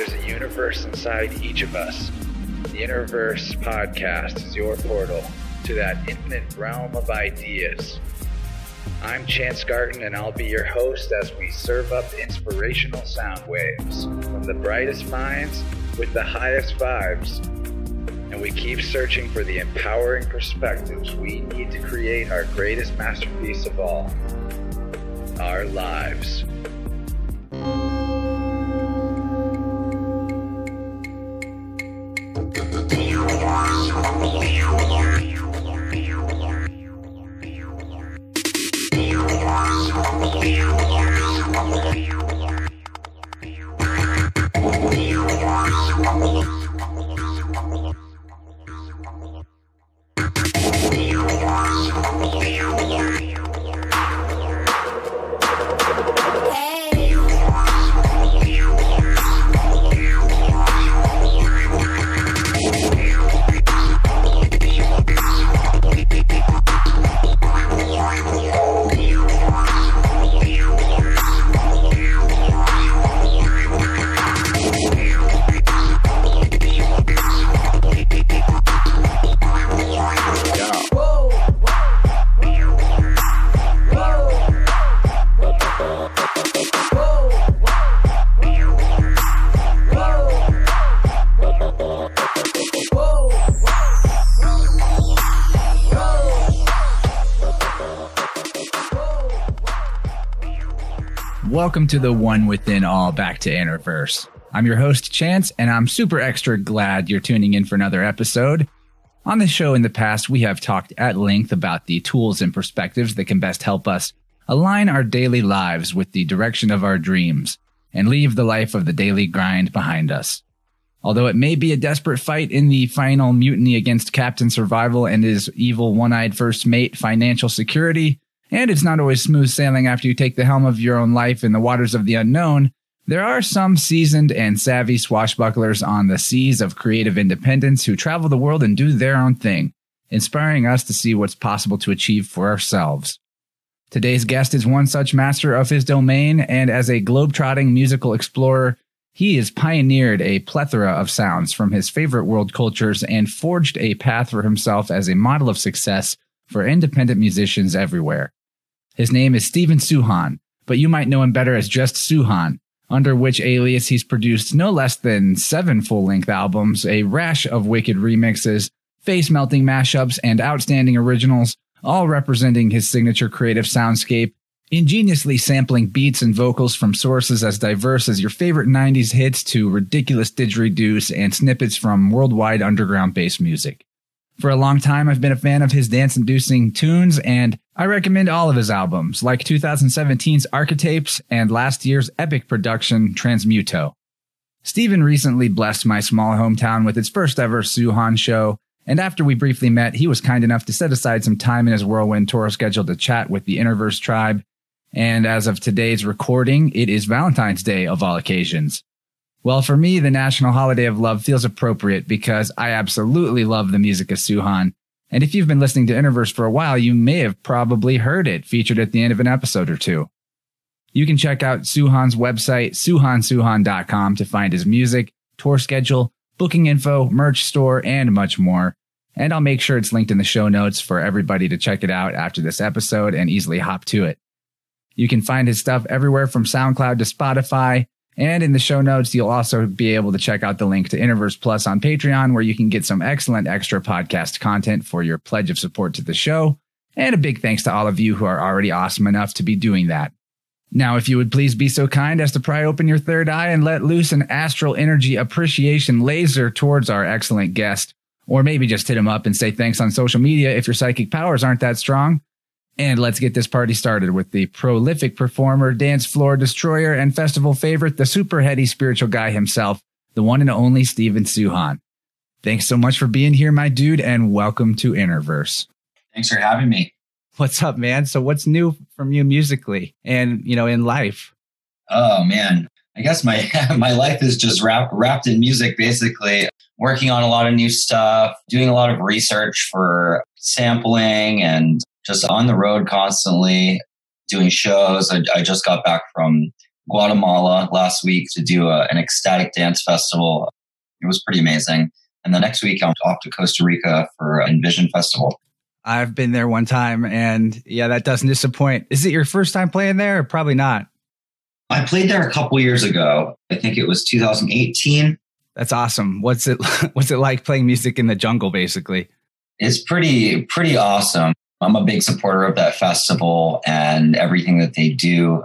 There's a universe inside each of us. The InnerVerse podcast is your portal to that infinite realm of ideas. I'm Chance Garton, and I'll be your host as we serve up inspirational sound waves from the brightest minds with the highest vibes. And we keep searching for the empowering perspectives we need to create our greatest masterpiece of all our lives. Welcome to the One Within All Back to InnerVerse. I'm your host, Chance, and I'm super extra glad you're tuning in for another episode. On the show in the past, we have talked at length about the tools and perspectives that can best help us align our daily lives with the direction of our dreams and leave the life of the daily grind behind us. Although it may be a desperate fight in the final mutiny against Captain Survival and his evil one eyed first mate, Financial Security, and it's not always smooth sailing after you take the helm of your own life in the waters of the unknown. There are some seasoned and savvy swashbucklers on the seas of creative independence who travel the world and do their own thing, inspiring us to see what's possible to achieve for ourselves. Today's guest is one such master of his domain, and as a globe-trotting musical explorer, he has pioneered a plethora of sounds from his favorite world cultures and forged a path for himself as a model of success for independent musicians everywhere. His name is Stephen Suchan, but you might know him better as just Soohan, under which alias he's produced no less than seven full length albums, a rash of wicked remixes, face melting mashups, and outstanding originals, all representing his signature creative soundscape, ingeniously sampling beats and vocals from sources as diverse as your favorite 90s hits to ridiculous didgeridoos and snippets from worldwide underground bass music. For a long time, I've been a fan of his dance inducing tunes, and I recommend all of his albums, like 2017's Archetypes and last year's epic production, Transmuto. Stephen recently blessed my small hometown with its first ever Soohan show, and after we briefly met, he was kind enough to set aside some time in his whirlwind tour schedule to chat with the InnerVerse tribe. And as of today's recording, it is Valentine's Day of all occasions. Well, for me, the National Holiday of Love feels appropriate because I absolutely love the music of Soohan. And if you've been listening to InnerVerse for a while, you may have probably heard it featured at the end of an episode or two. You can check out Soohan's website, soohansoohan.com, to find his music, tour schedule, booking info, merch store, and much more. And I'll make sure it's linked in the show notes for everybody to check it out after this episode and easily hop to it. You can find his stuff everywhere from SoundCloud to Spotify, and in the show notes, you'll also be able to check out the link to InnerVerse Plus on Patreon, where you can get some excellent extra podcast content for your pledge of support to the show. And a big thanks to all of you who are already awesome enough to be doing that. Now, if you would please be so kind as to pry open your third eye and let loose an astral energy appreciation laser towards our excellent guest, or maybe just hit him up and say thanks on social media if your psychic powers aren't that strong. And let's get this party started with the prolific performer, dance floor destroyer, and festival favorite, the super heady spiritual guy himself, the one and only Stephen Suchan. Thanks so much for being here, my dude, and welcome to InnerVerse. Thanks for having me. What's up, man? So what's new from you musically and, you know, in life? Oh man, I guess my my life is just wrapped wrapped in music basically. Working on a lot of new stuff, doing a lot of research for sampling and just on the road constantly doing shows. I, I just got back from Guatemala last week to do a, an ecstatic dance festival. It was pretty amazing. And the next week, I'm off to Costa Rica for Envision Festival. I've been there one time, and yeah, that doesn't disappoint. Is it your first time playing there? Probably not. I played there a couple years ago. I think it was 2018. That's awesome. What's it What's it like playing music in the jungle? Basically, it's pretty pretty awesome. I'm a big supporter of that festival and everything that they do.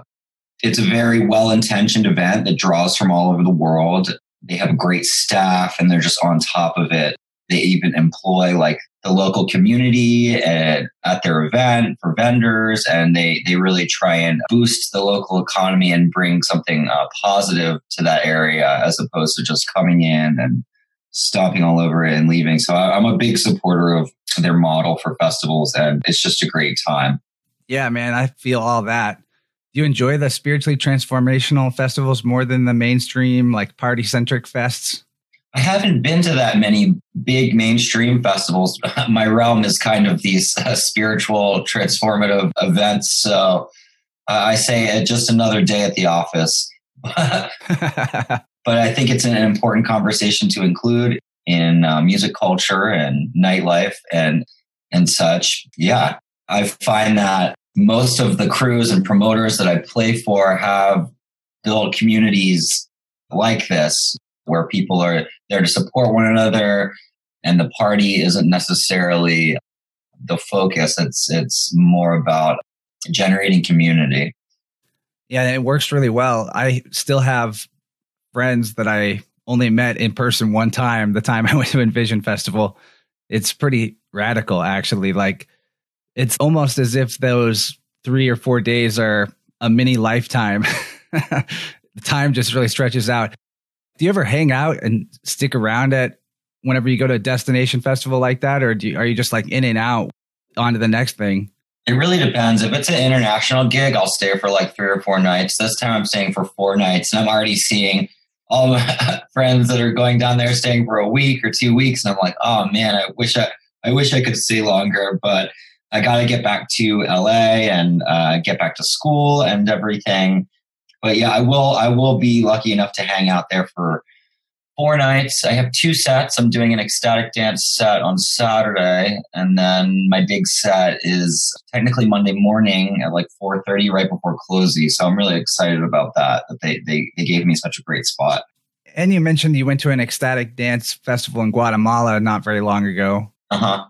It's a very well intentioned event that draws from all over the world. They have a great staff and they're just on top of it. They even employ like the local community at, at their event for vendors, and they they really try and boost the local economy and bring something uh, positive to that area as opposed to just coming in and stomping all over it and leaving. So I, I'm a big supporter of their model for festivals, and it's just a great time. Yeah, man, I feel all that. Do you enjoy the spiritually transformational festivals more than the mainstream, like party centric fests? I haven't been to that many big mainstream festivals. My realm is kind of these uh, spiritual transformative events. So uh, I say uh, just another day at the office. but I think it's an important conversation to include in uh, music culture and nightlife and and such. Yeah, I find that most of the crews and promoters that I play for have built communities like this where people are there to support one another and the party isn't necessarily the focus. It's it's more about generating community. Yeah it works really well. I still have friends that i only met in person one time the time i went to envision festival it's pretty radical actually like it's almost as if those three or four days are a mini lifetime the time just really stretches out do you ever hang out and stick around at whenever you go to a destination festival like that, or you, are you just like in and out on to the next thing? It really depends. If it's an international gig, I'll stay for like three or four nights. This time I'm staying for four nights, and I'm already seeing all my friends that are going down there staying for a week or two weeks, and I'm like, oh man, I wish I, I wish I could stay longer, but I got to get back to LA and uh, get back to school and everything. But yeah, I will I will be lucky enough to hang out there for four nights. I have two sets. I'm doing an ecstatic dance set on Saturday, and then my big set is technically Monday morning at like 4:30, right before closing. So I'm really excited about that. That they they they gave me such a great spot. And you mentioned you went to an ecstatic dance festival in Guatemala not very long ago. Uh huh.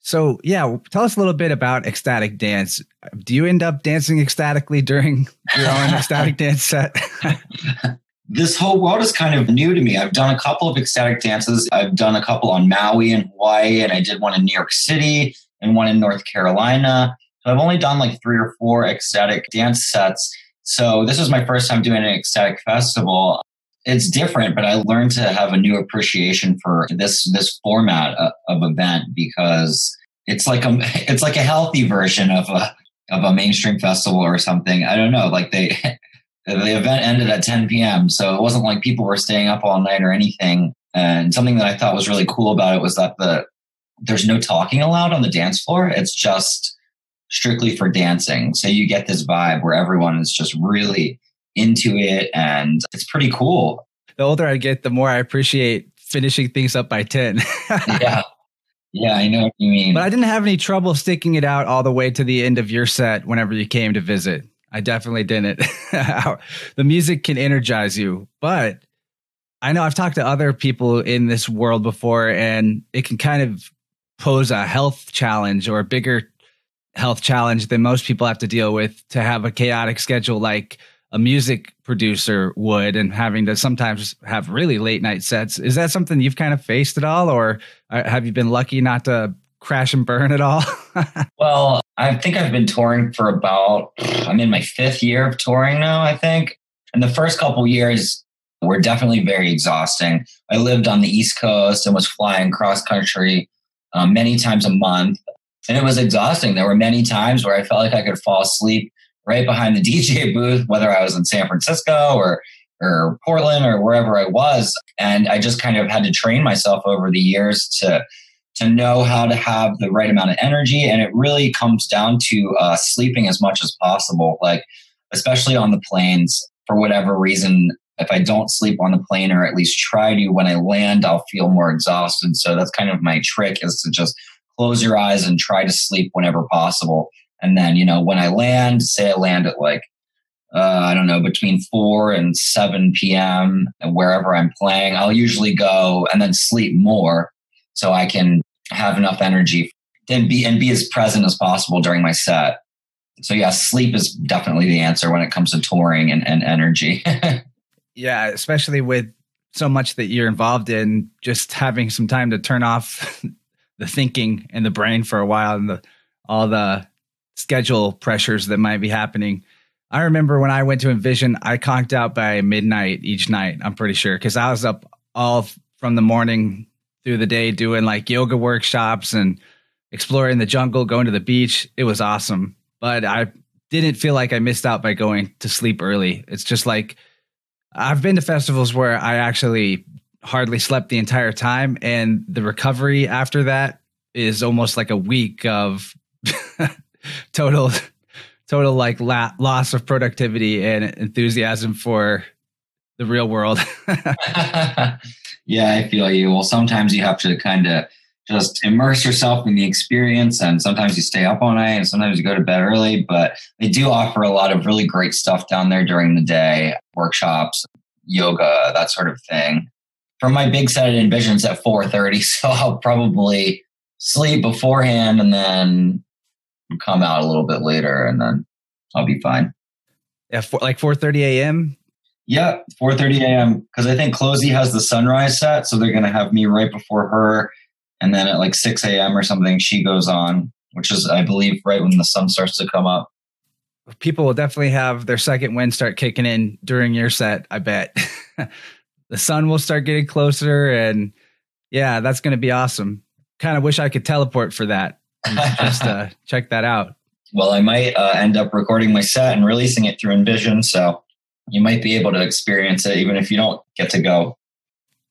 So, yeah, tell us a little bit about ecstatic dance. Do you end up dancing ecstatically during your own ecstatic dance set? this whole world is kind of new to me. I've done a couple of ecstatic dances. I've done a couple on Maui and Hawaii, and I did one in New York City and one in North Carolina. So I've only done like three or four ecstatic dance sets. So this is my first time doing an ecstatic festival it's different, but I learned to have a new appreciation for this this format of, of event because it's like a it's like a healthy version of a of a mainstream festival or something. I don't know. Like they the event ended at 10 p.m. So it wasn't like people were staying up all night or anything. And something that I thought was really cool about it was that the there's no talking allowed on the dance floor. It's just strictly for dancing. So you get this vibe where everyone is just really into it and it's pretty cool. The older I get, the more I appreciate finishing things up by 10. yeah. Yeah, I know what you mean. But I didn't have any trouble sticking it out all the way to the end of your set whenever you came to visit. I definitely didn't. the music can energize you, but I know I've talked to other people in this world before, and it can kind of pose a health challenge or a bigger health challenge than most people have to deal with to have a chaotic schedule like a music producer would and having to sometimes have really late night sets. Is that something you've kind of faced at all, or uh, have you been lucky not to crash and burn at all? well, I think I've been touring for about, I'm in my fifth year of touring now, I think. And the first couple years were definitely very exhausting. I lived on the East Coast and was flying cross country um, many times a month. And it was exhausting. There were many times where I felt like I could fall asleep right behind the DJ booth, whether I was in San Francisco or or Portland or wherever I was. And I just kind of had to train myself over the years to to know how to have the right amount of energy. And it really comes down to uh, sleeping as much as possible. Like especially on the planes, for whatever reason, if I don't sleep on the plane or at least try to when I land, I'll feel more exhausted. So that's kind of my trick is to just close your eyes and try to sleep whenever possible. And then, you know, when I land, say I land at like, uh, I don't know, between 4 and 7 p.m. and wherever I'm playing, I'll usually go and then sleep more so I can have enough energy and be and be as present as possible during my set. So yeah, sleep is definitely the answer when it comes to touring and, and energy. yeah, especially with so much that you're involved in, just having some time to turn off the thinking and the brain for a while and the all the schedule pressures that might be happening. I remember when I went to Envision, I conked out by midnight each night. I'm pretty sure because I was up all from the morning through the day doing like yoga workshops and exploring the jungle, going to the beach. It was awesome, but I didn't feel like I missed out by going to sleep early. It's just like I've been to festivals where I actually hardly slept the entire time, and the recovery after that is almost like a week of total, total like la- loss of productivity and enthusiasm for the real world. yeah, I feel you. Well, sometimes you have to kind of just immerse yourself in the experience and sometimes you stay up all night and sometimes you go to bed early but they do offer a lot of really great stuff down there during the day workshops yoga that sort of thing. For my big set at envisions at 4.30 so i'll probably sleep beforehand and then come out a little bit later and then i'll be fine. Yeah like 4.30 a.m yeah 4.30 a.m because i think CloZee has the sunrise set so they're going to have me right before her. And then at like 6 a.m or something she goes on which is i believe right when the sun starts to come up. People will definitely have their second wind start kicking in during your set i bet. The sun will start getting closer and yeah that's going to be awesome. Kind of wish i could teleport for that. Just uh, check that out. Well i might uh, end up recording my set and releasing it through envision so you might be able to experience it even if you don't get to go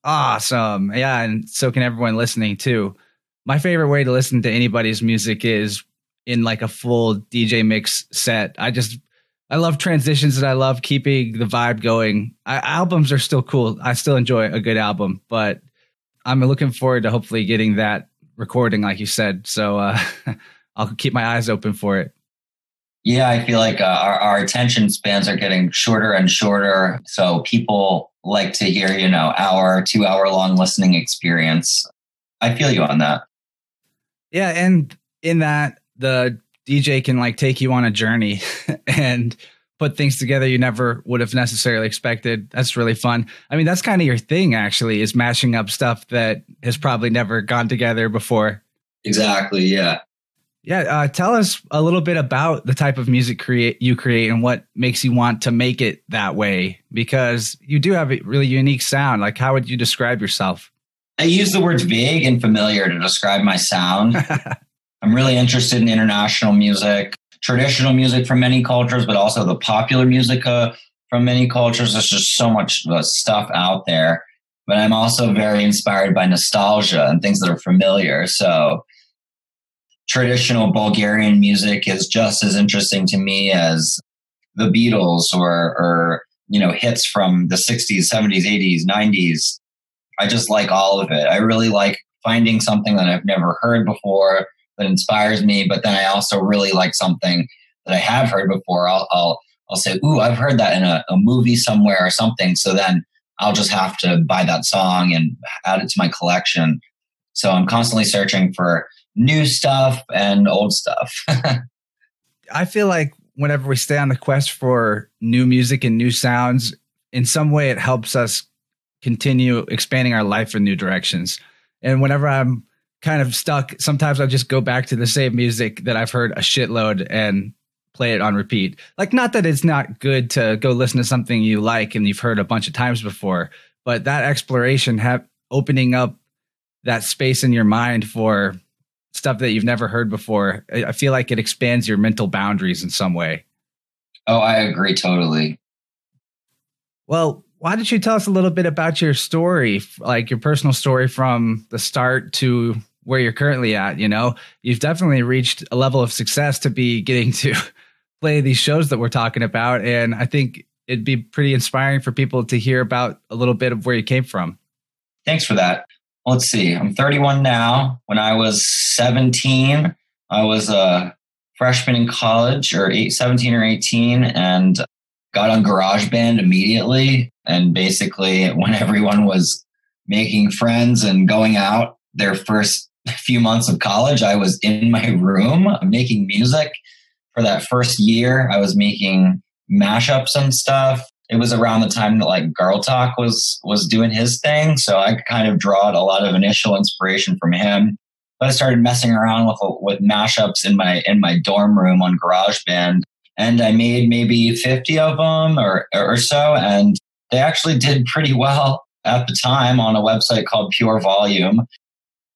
awesome yeah and so can everyone listening too my favorite way to listen to anybody's music is in like a full dj mix set i just I love transitions and I love keeping the vibe going. I, albums are still cool. I still enjoy a good album, but I'm looking forward to hopefully getting that recording, like you said. So uh, I'll keep my eyes open for it. Yeah, I feel like uh, our, our attention spans are getting shorter and shorter. So people like to hear, you know, hour, two hour long listening experience. I feel you on that. Yeah. And in that, the DJ can like take you on a journey and put things together you never would have necessarily expected. That's really fun. I mean, that's kind of your thing actually is mashing up stuff that has probably never gone together before. Exactly, yeah. Yeah, uh, tell us a little bit about the type of music create you create and what makes you want to make it that way because you do have a really unique sound. Like how would you describe yourself? I use the words vague and familiar to describe my sound. I'm really interested in international music, traditional music from many cultures, but also the popular music uh, from many cultures. There's just so much uh, stuff out there. But I'm also very inspired by nostalgia and things that are familiar. So traditional Bulgarian music is just as interesting to me as the Beatles or, or you know hits from the 60s, 70s, 80s, 90s. I just like all of it. I really like finding something that I've never heard before that inspires me. But then I also really like something that I have heard before. I'll I'll, I'll say, "Ooh, I've heard that in a, a movie somewhere or something." So then I'll just have to buy that song and add it to my collection. So I'm constantly searching for new stuff and old stuff. I feel like whenever we stay on the quest for new music and new sounds, in some way it helps us continue expanding our life in new directions. And whenever I'm kind of stuck. Sometimes I just go back to the same music that I've heard a shitload and play it on repeat. Like, not that it's not good to go listen to something you like and you've heard a bunch of times before, but that exploration, have opening up that space in your mind for stuff that you've never heard before. I feel like it expands your mental boundaries in some way. Oh, I agree totally. Well, why don't you tell us a little bit about your story, like your personal story from the start to where you're currently at. You know, you've definitely reached a level of success to be getting to play these shows that we're talking about. And I think it'd be pretty inspiring for people to hear about a little bit of where you came from. Thanks for that. Let's see. I'm 31 now. When I was 17, I was a freshman in college, or eight, 17 or 18, and got on GarageBand immediately. And basically, when everyone was making friends and going out their first few months of college, I was in my room making music. For that first year, I was making mashups and stuff. It was around the time that like Girl Talk was was doing his thing, so I kind of drawed a lot of initial inspiration from him. But I started messing around with with mashups in my in my dorm room on GarageBand, and I made maybe fifty of them or or so, and they actually did pretty well at the time on a website called Pure Volume.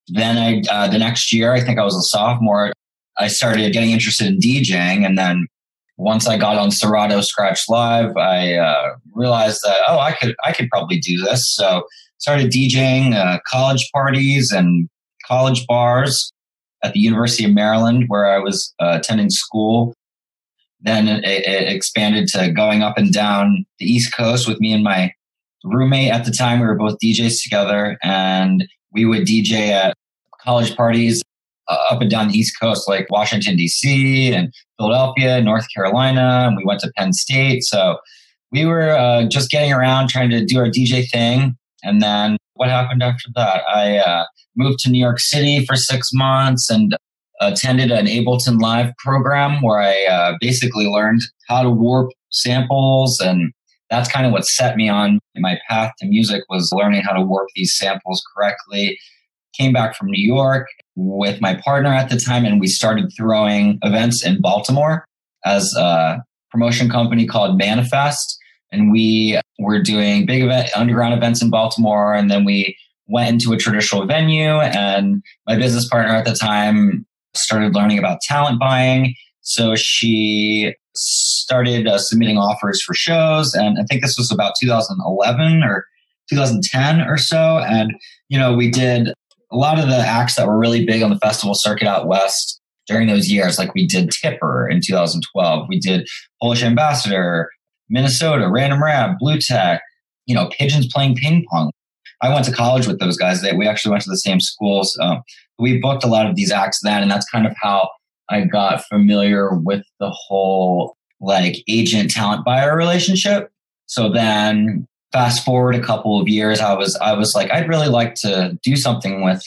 Then I uh, the next year, I think I was a sophomore. I started getting interested in DJing, and then once I got on Serato Scratch Live, I uh, realized that oh, I could I could probably do this. So started DJing uh, college parties and college bars at the University of Maryland, where I was uh, attending school. Then it, it, expanded to going up and down the East Coast with me and my roommate at the time. We were both DJs together, and we would DJ at college parties uh, up and down the East Coast, like Washington, D.C., and Philadelphia, North Carolina. And we went to Penn State. So we were uh, just getting around trying to do our DJ thing. And then what happened after that? I uh, moved to New York City for six months and attended an Ableton Live program where I uh, basically learned how to warp samples and that's kind of what set me on my path to music was learning how to warp these samples correctly came back from new york with my partner at the time and we started throwing events in baltimore as a promotion company called manifest. And we were doing big event underground events in baltimore and then we went into a traditional venue. And my business partner at the time started learning about talent buying. So she started uh, submitting offers for shows, and I think this was about 2011 or 2010 or so. And you know, we did a lot of the acts that were really big on the festival circuit out west during those years. Like we did Tipper in 2012, we did Polish Ambassador, Minnesota, Random Rab, Bluetech. You know, Pigeons playing ping pong. I went to college with those guys. We actually went to the same schools. Um, we booked a lot of these acts then, and that's kind of how I got familiar with the whole like agent talent buyer relationship. So then fast forward a couple of years, I was I was like, I'd really like to do something with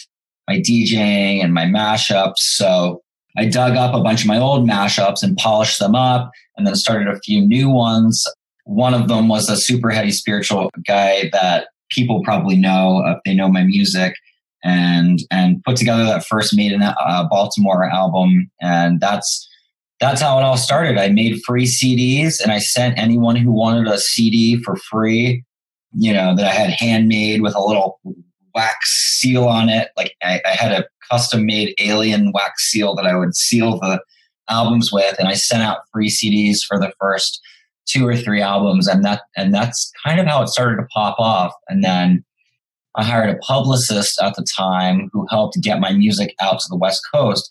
my DJing and my mashups. So I dug up a bunch of my old mashups and polished them up and then started a few new ones. One of them was a super heady spiritual guy that people probably know if they know my music and and put together that first made in uh, Baltimore album and that's that's how it all started. I made free CDs and I sent anyone who wanted a CD for free, you know, that I had handmade with a little wax seal on it. Like I, I had a custom made alien wax seal that I would seal the albums with, and I sent out free CDs for the first two or three albums, and that and that's kind of how it started to pop off. And then I hired a publicist at the time who helped get my music out to the West Coast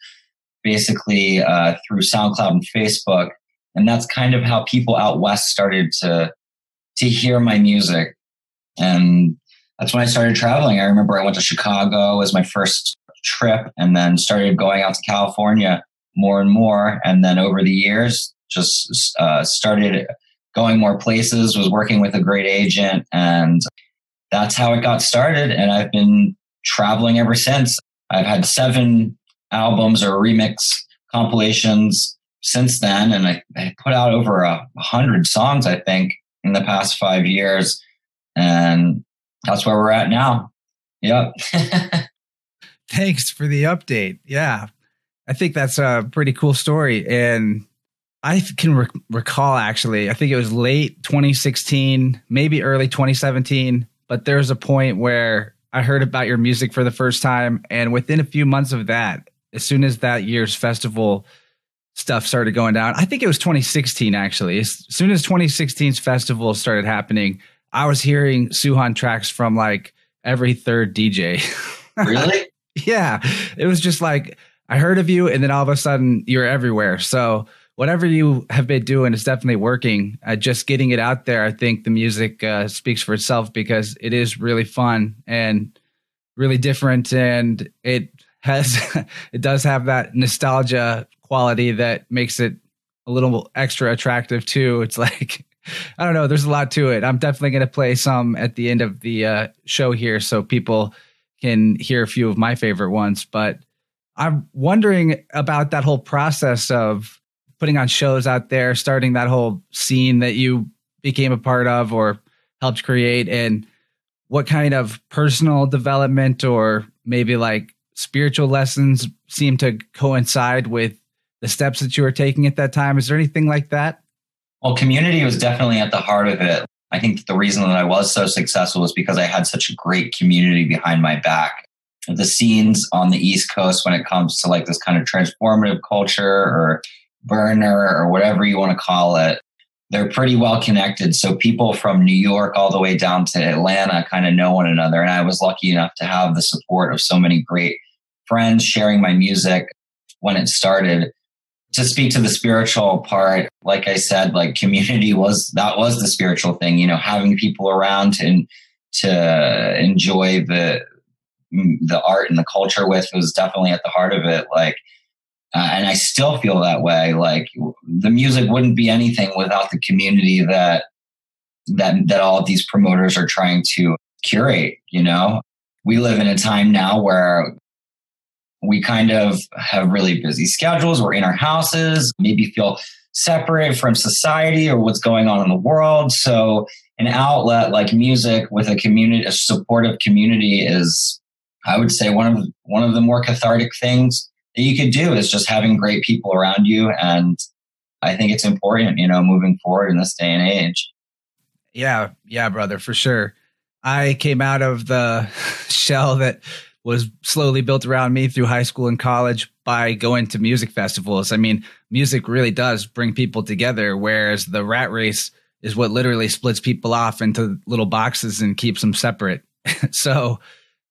basically uh, through SoundCloud and Facebook. And that's kind of how people out west started to to hear my music. And that's when I started traveling. I remember I went to Chicago as my first trip and then started going out to California more and more. And then over the years, just uh, started going more places, was working with a great agent. And that's how it got started. And I've been traveling ever since. I've had seven albums or remix compilations since then, and I, I put out over a hundred songs, I think, in the past five years, and that's where we're at now. Yep. Thanks for the update. Yeah, I think that's a pretty cool story, and I can rec- recall actually. I think it was late 2016, maybe early 2017, but there's a point where I heard about your music for the first time, and within a few months of that, as soon as that year's festival stuff started going down, I think it was 2016 actually. As soon as 2016's festival started happening, I was hearing Soohan tracks from like every third DJ. Really? yeah. It was just like I heard of you and then all of a sudden you're everywhere. So whatever you have been doing is definitely working. Uh, just getting it out there, I think the music uh, speaks for itself because it is really fun and really different, and it has it does have that nostalgia quality that makes it a little extra attractive too. It's like I don't know. There's a lot to it. I'm definitely going to play some at the end of the uh, show here, so people can hear a few of my favorite ones. But I'm wondering about that whole process of putting on shows out there, starting that whole scene that you became a part of or helped create, and what kind of personal development or maybe like spiritual lessons seem to coincide with the steps that you were taking at that time. Is there anything like that? Well, community was definitely at the heart of it. I think the reason that I was so successful was because I had such a great community behind my back. The scenes on the East Coast when it comes to like this kind of transformative culture or burner or whatever you want to call it, they're pretty well connected. So people from New York all the way down to Atlanta kind of know one another. And I was lucky enough to have the support of so many great friends sharing my music when it started to speak to the spiritual part, like I said, like community was that was the spiritual thing, you know, having people around and to enjoy the the art and the culture with was definitely at the heart of it. Like, uh, and I still feel that way. Like the music wouldn't be anything without the community that that that all of these promoters are trying to curate. You know, we live in a time now where we kind of have really busy schedules. We're in our houses, maybe feel separate from society or what's going on in the world. So an outlet like music with a community, a supportive community is, I would say one of, one of the more cathartic things that you could do is just having great people around you. And I think it's important, you know, moving forward in this day and age. Yeah. Yeah, brother, for sure. I came out of the shell that was slowly built around me through high school and college by going to music festivals. I mean, music really does bring people together, whereas the rat race is what literally splits people off into little boxes and keeps them separate. so,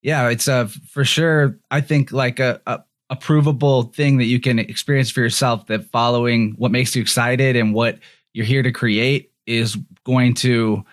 yeah, it's a for sure. I think like a, a, a provable thing that you can experience for yourself that following what makes you excited and what you're here to create is going to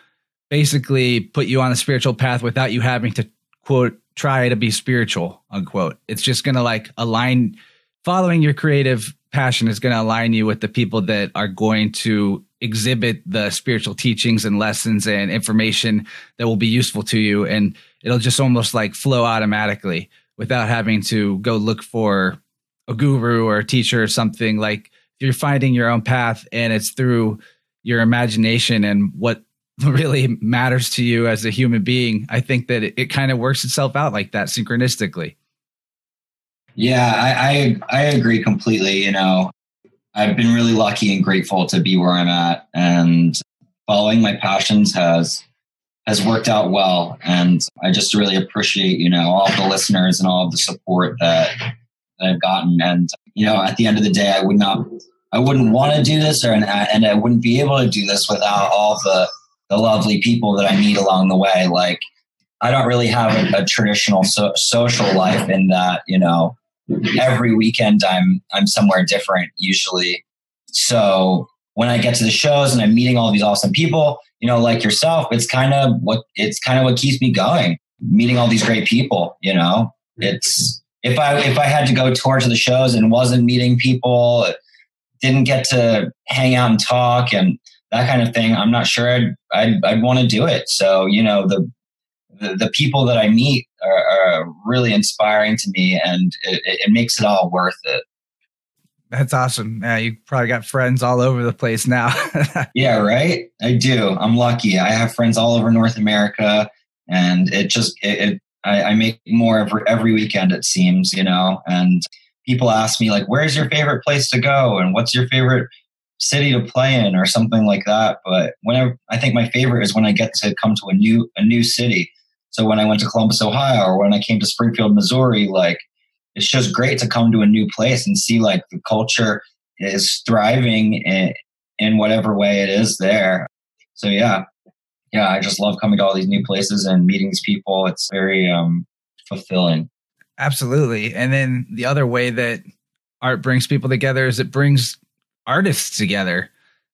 basically put you on a spiritual path without you having to quote try to be spiritual, unquote. It's just going to like align, following your creative passion is going to align you with the people that are going to exhibit the spiritual teachings and lessons and information that will be useful to you. And it'll just almost like flow automatically without having to go look for a guru or a teacher or something like you're finding your own path and it's through your imagination and what really matters to you as a human being, I think that it, it kind of works itself out like that synchronistically. Yeah, I, I I agree completely. You know, I've been really lucky and grateful to be where I'm at, and following my passions has has worked out well. And I just really appreciate you know all the listeners and all the support that, that I've gotten. And you know, at the end of the day, I would not, I wouldn't want to do this, or and I wouldn't be able to do this without all the the lovely people that I meet along the way. Like, I don't really have a, a traditional so, social life in that, you know, every weekend I'm I'm somewhere different usually. So when I get to the shows and I'm meeting all these awesome people, you know, like yourself, it's kind of what it's kind of what keeps me going. Meeting all these great people, you know, it's if I if I had to go tour to the shows and wasn't meeting people, didn't get to hang out and talk and that kind of thing, I'm not sure I'd I'd, I'd want to do it. So you know the the, the people that I meet are, are, really inspiring to me, and it, it, makes it all worth it. That's awesome. Yeah, you probably got friends all over the place now. yeah, right. I do. I'm lucky. I have friends all over North America, and it just it, it I, I make more every every weekend. It seems, you know, and people ask me like, "Where's your favorite place to go?" and "What's your favorite city to play in or something like that. But whenever I think my favorite is when I get to come to a new a new city. So when I went to Columbus, Ohio, or when I came to Springfield, Missouri, like it's just great to come to a new place and see like the culture is thriving in, in whatever way it is there. So yeah, yeah, I just love coming to all these new places and meeting these people. It's very um, fulfilling. Absolutely. And then the other way that art brings people together is it brings artists together.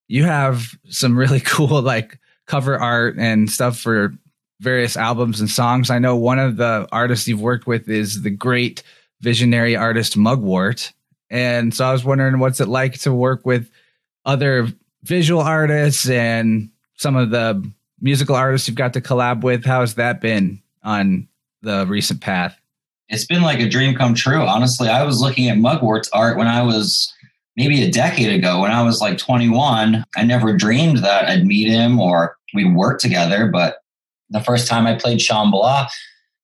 You have some really cool like cover art and stuff for various albums and songs. I know one of the artists you've worked with is the great visionary artist Mugwort. And so I was wondering what's it like to work with other visual artists and some of the musical artists you've got to collab with. How's that been on the recent path? It's been like a dream come true. Honestly, I was looking at Mugwort's art when I was maybe a decade ago, when I was like 21. I never dreamed that I'd meet him or we'd work together. But the first time I played Shambhala,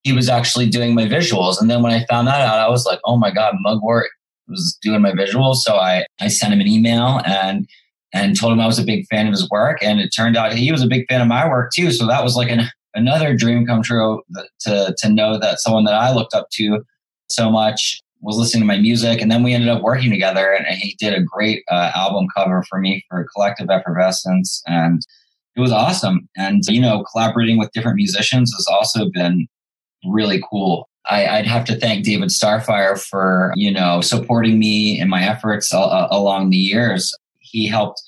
he was actually doing my visuals. And then when I found that out, I was like, oh my God, Mugwort was doing my visuals. So I, I sent him an email and and told him I was a big fan of his work. And it turned out he was a big fan of my work too. So that was like an, another dream come true uh, to, to know that someone that I looked up to so much was listening to my music. And then we ended up working together and he did a great uh, album cover for me for Collective Effervescence. And it was awesome. And, you know, collaborating with different musicians has also been really cool. I, would have to thank David Starfire for, you know, supporting me in my efforts uh, along the years he helped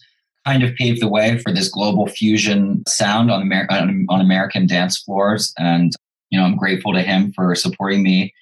kind of pave the way for this global fusion sound on, Amer- on American dance floors. And, you know, I'm grateful to him for supporting me.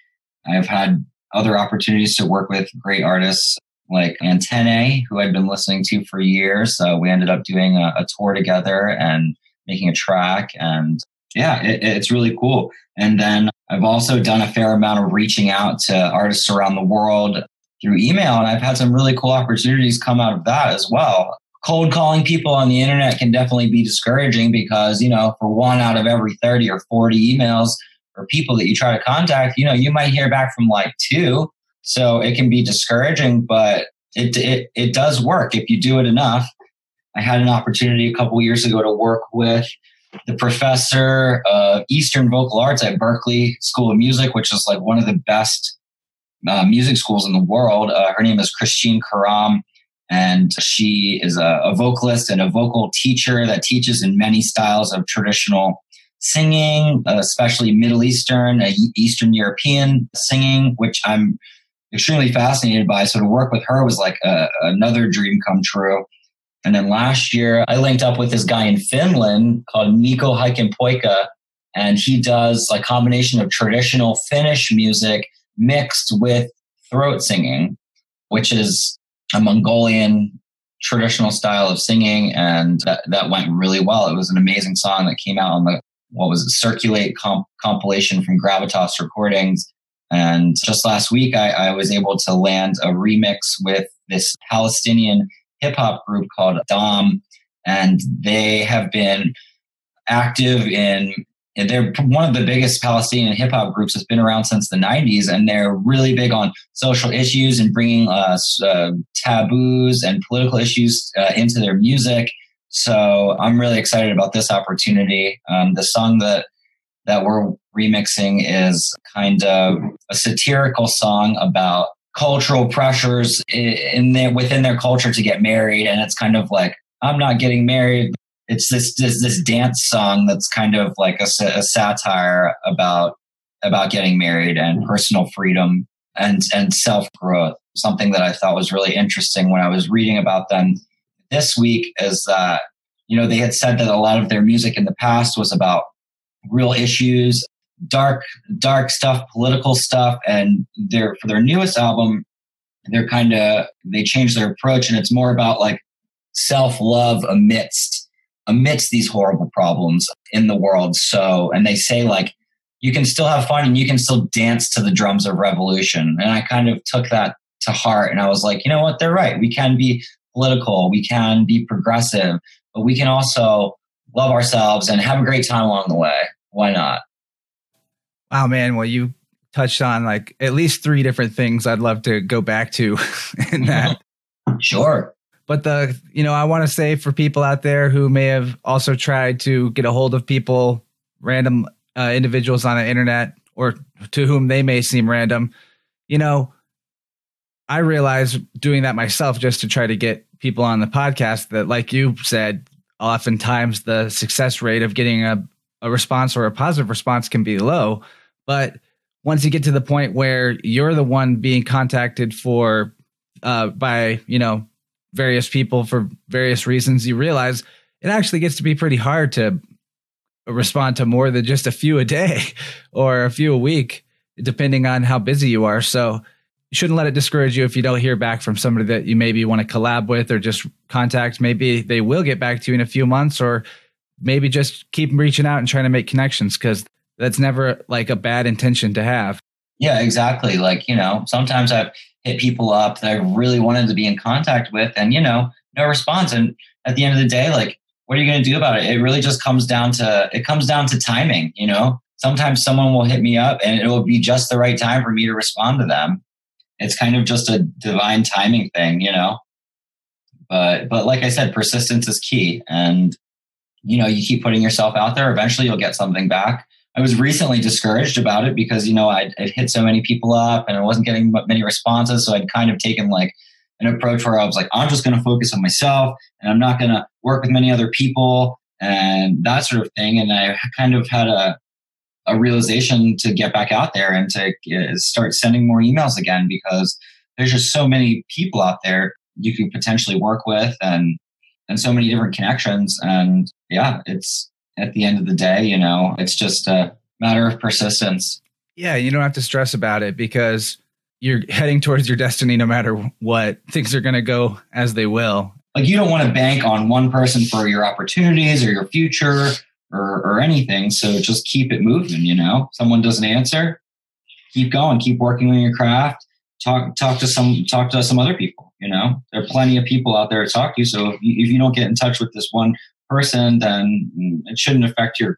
I've had other opportunities to work with great artists like An-Ten-Nae, who I'd been listening to for years. So we ended up doing a, a tour together and making a track. And yeah, it, it's really cool. And then I've also done a fair amount of reaching out to artists around the world through email. And I've had some really cool opportunities come out of that as well. Cold calling people on the internet can definitely be discouraging because, you know, for one out of every 30 or 40 emails or people that you try to contact, you know, you might hear back from like two. So it can be discouraging, but it, it, it does work if you do it enough. I had an opportunity a couple years ago to work with the professor of Eastern vocal arts at Berklee School of Music, which is like one of the best uh, music schools in the world. Uh, her name is Christine Karam, and she is a, a, vocalist and a vocal teacher that teaches in many styles of traditional singing, especially Middle Eastern, uh, Eastern European singing, which I'm extremely fascinated by. So to work with her was like a, another dream come true. And then last year, I linked up with this guy in Finland called Mikko Poika, and he does a combination of traditional Finnish music mixed with throat singing, which is a Mongolian traditional style of singing. And that, that went really well. It was an amazing song that came out on the, what was it, Circulate comp- compilation from Gravitas Recordings. And just last week, I, I was able to land a remix with this Palestinian hip hop group called DAM. And they have been active in they're one of the biggest Palestinian hip hop groups that's been around since the 90s, and they're really big on social issues and bringing uh, uh, taboos and political issues uh, into their music. So I'm really excited about this opportunity. Um, the song that that we're remixing is kind of a satirical song about cultural pressures in their within their culture to get married, and it's kind of like I'm not getting married, it's this this this dance song that's kind of like a, a satire about about getting married and personal freedom and and self growth. Something that I thought was really interesting when I was reading about them this week is that you know they had said that a lot of their music in the past was about real issues, dark dark stuff, political stuff, and their for their newest album, they're kind of they changed their approach and it's more about like self love amidst amidst these horrible problems in the world. So, and they say like, you can still have fun and you can still dance to the drums of revolution. And I kind of took that to heart and I was like, you know what? They're right. We can be political, we can be progressive, but we can also love ourselves and have a great time along the way. Why not? Wow, man. Well, you touched on like at least three different things I'd love to go back to in that. sure. But the, you know, I want to say for people out there who may have also tried to get a hold of people, random uh, individuals on the internet, or to whom they may seem random, you know, I realize doing that myself just to try to get people on the podcast that, like you said, oftentimes the success rate of getting a, a response or a positive response can be low. But once you get to the point where you're the one being contacted for uh, by you know various people for various reasons, you realize it actually gets to be pretty hard to respond to more than just a few a day or a few a week, depending on how busy you are. So shouldn't let it discourage you if you don't hear back from somebody that you maybe want to collab with or just contact. Maybe they will get back to you in a few months or maybe just keep reaching out and trying to make connections because that's never like a bad intention to have. Yeah, exactly. Like, you know, sometimes I've hit people up that I really wanted to be in contact with and, you know, no response. And at the end of the day, like, what are you going to do about it? It really just comes down to, it comes down to timing, you know? Sometimes someone will hit me up and it will be just the right time for me to respond to them. It's kind of just a divine timing thing, you know? But, but like I said, persistence is key. And, you know, you keep putting yourself out there, eventually you'll get something back I was recently discouraged about it because you know I'd, I'd, hit so many people up and I wasn't getting many responses. So I'd kind of taken like an approach where I was like, I'm just going to focus on myself and I'm not going to work with many other people and that sort of thing. And I kind of had a a realization to get back out there and to uh, start sending more emails again because there's just so many people out there you could potentially work with and and so many different connections and yeah it's at the end of the day, you know, it's just a matter of persistence. Yeah, you don't have to stress about it because you're heading towards your destiny no matter what. Things are going to go as they will. Like you don't want to bank on one person for your opportunities or your future or, or anything. So just keep it moving, you know. Someone doesn't answer, keep going, keep working on your craft. Talk talk to some talk to some other people, you know. There are plenty of people out there to talk to. So if you, if you don't get in touch with this one person, then it shouldn't affect your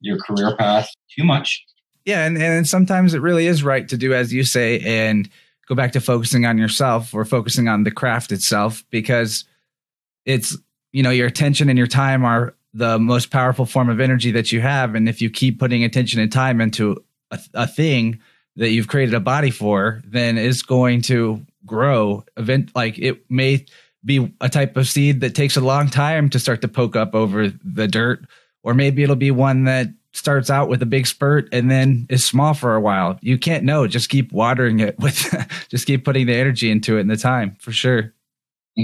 your career path too much. Yeah, and, and sometimes it really is right to do as you say and go back to focusing on yourself or focusing on the craft itself because it's you know your attention and your time are the most powerful form of energy that you have and if you keep putting attention and time into a, a thing that you've created a body for then it's going to grow event like it may be a type of seed that takes a long time to start to poke up over the dirt, or maybe it'll be one that starts out with a big spurt and then is small for a while. You can't know. Just keep watering it with, just keep putting the energy into it and the time for sure.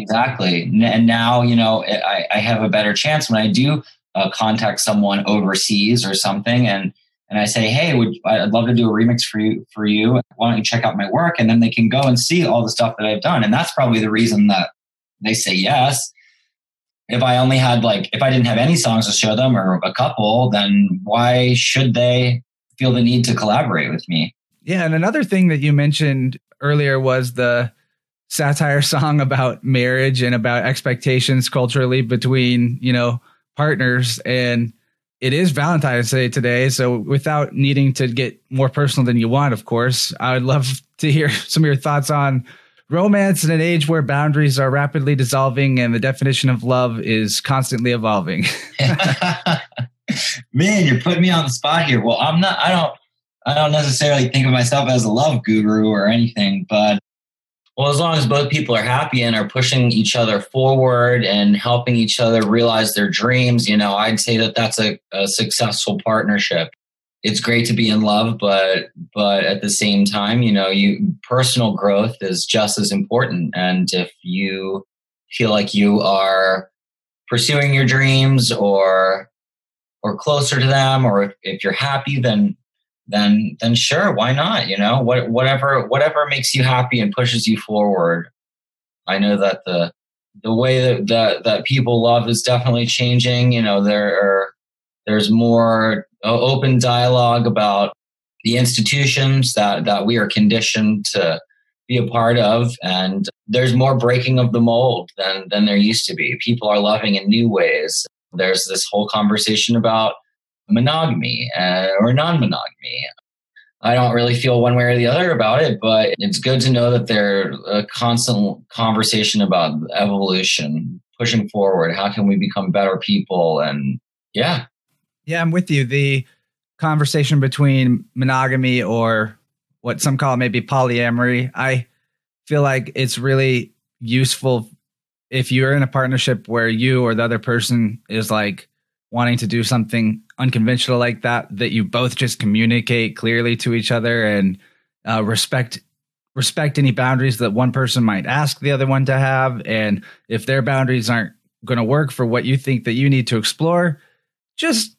Exactly. And now, you know, I, I have a better chance when I do uh, contact someone overseas or something and and I say, "Hey, would, I'd love to do a remix for you. For you, why don't you check out my work?" And then they can go and see all the stuff that I've done. And that's probably the reason that they say yes. If I only had like, if I didn't have any songs to show them or a couple, then why should they feel the need to collaborate with me? Yeah. And another thing that you mentioned earlier was the satire song about marriage and about expectations culturally between, you know, partners. And it is Valentine's Day today. So without needing to get more personal than you want, of course, I would love to hear some of your thoughts on romance in an age where boundaries are rapidly dissolving and the definition of love is constantly evolving. Man, you're putting me on the spot here. Well, I'm not. I don't. I don't necessarily think of myself as a love guru or anything, but well, as long as both people are happy and are pushing each other forward and helping each other realize their dreams, you know, I'd say that that's a, a successful partnership it's great to be in love, but but at the same time, you know, you personal growth is just as important. And if you feel like you are pursuing your dreams or or closer to them, or if, if you're happy, then then then sure, why not? You know, what whatever whatever makes you happy and pushes you forward. I know that the the way that that, that people love is definitely changing. You know, there are there's more uh, open dialogue about the institutions that, that we are conditioned to be a part of. And there's more breaking of the mold than, than there used to be. People are loving in new ways. There's this whole conversation about monogamy uh, or non monogamy. I don't really feel one way or the other about it, but it's good to know that there's a constant conversation about evolution, pushing forward. How can we become better people? And yeah. Yeah, I'm with you. The conversation between monogamy or what some call maybe polyamory. I feel like it's really useful if you're in a partnership where you or the other person is like wanting to do something unconventional like that, that you both just communicate clearly to each other and uh, respect respect any boundaries that one person might ask the other one to have. And if their boundaries aren't going to work for what you think that you need to explore, just,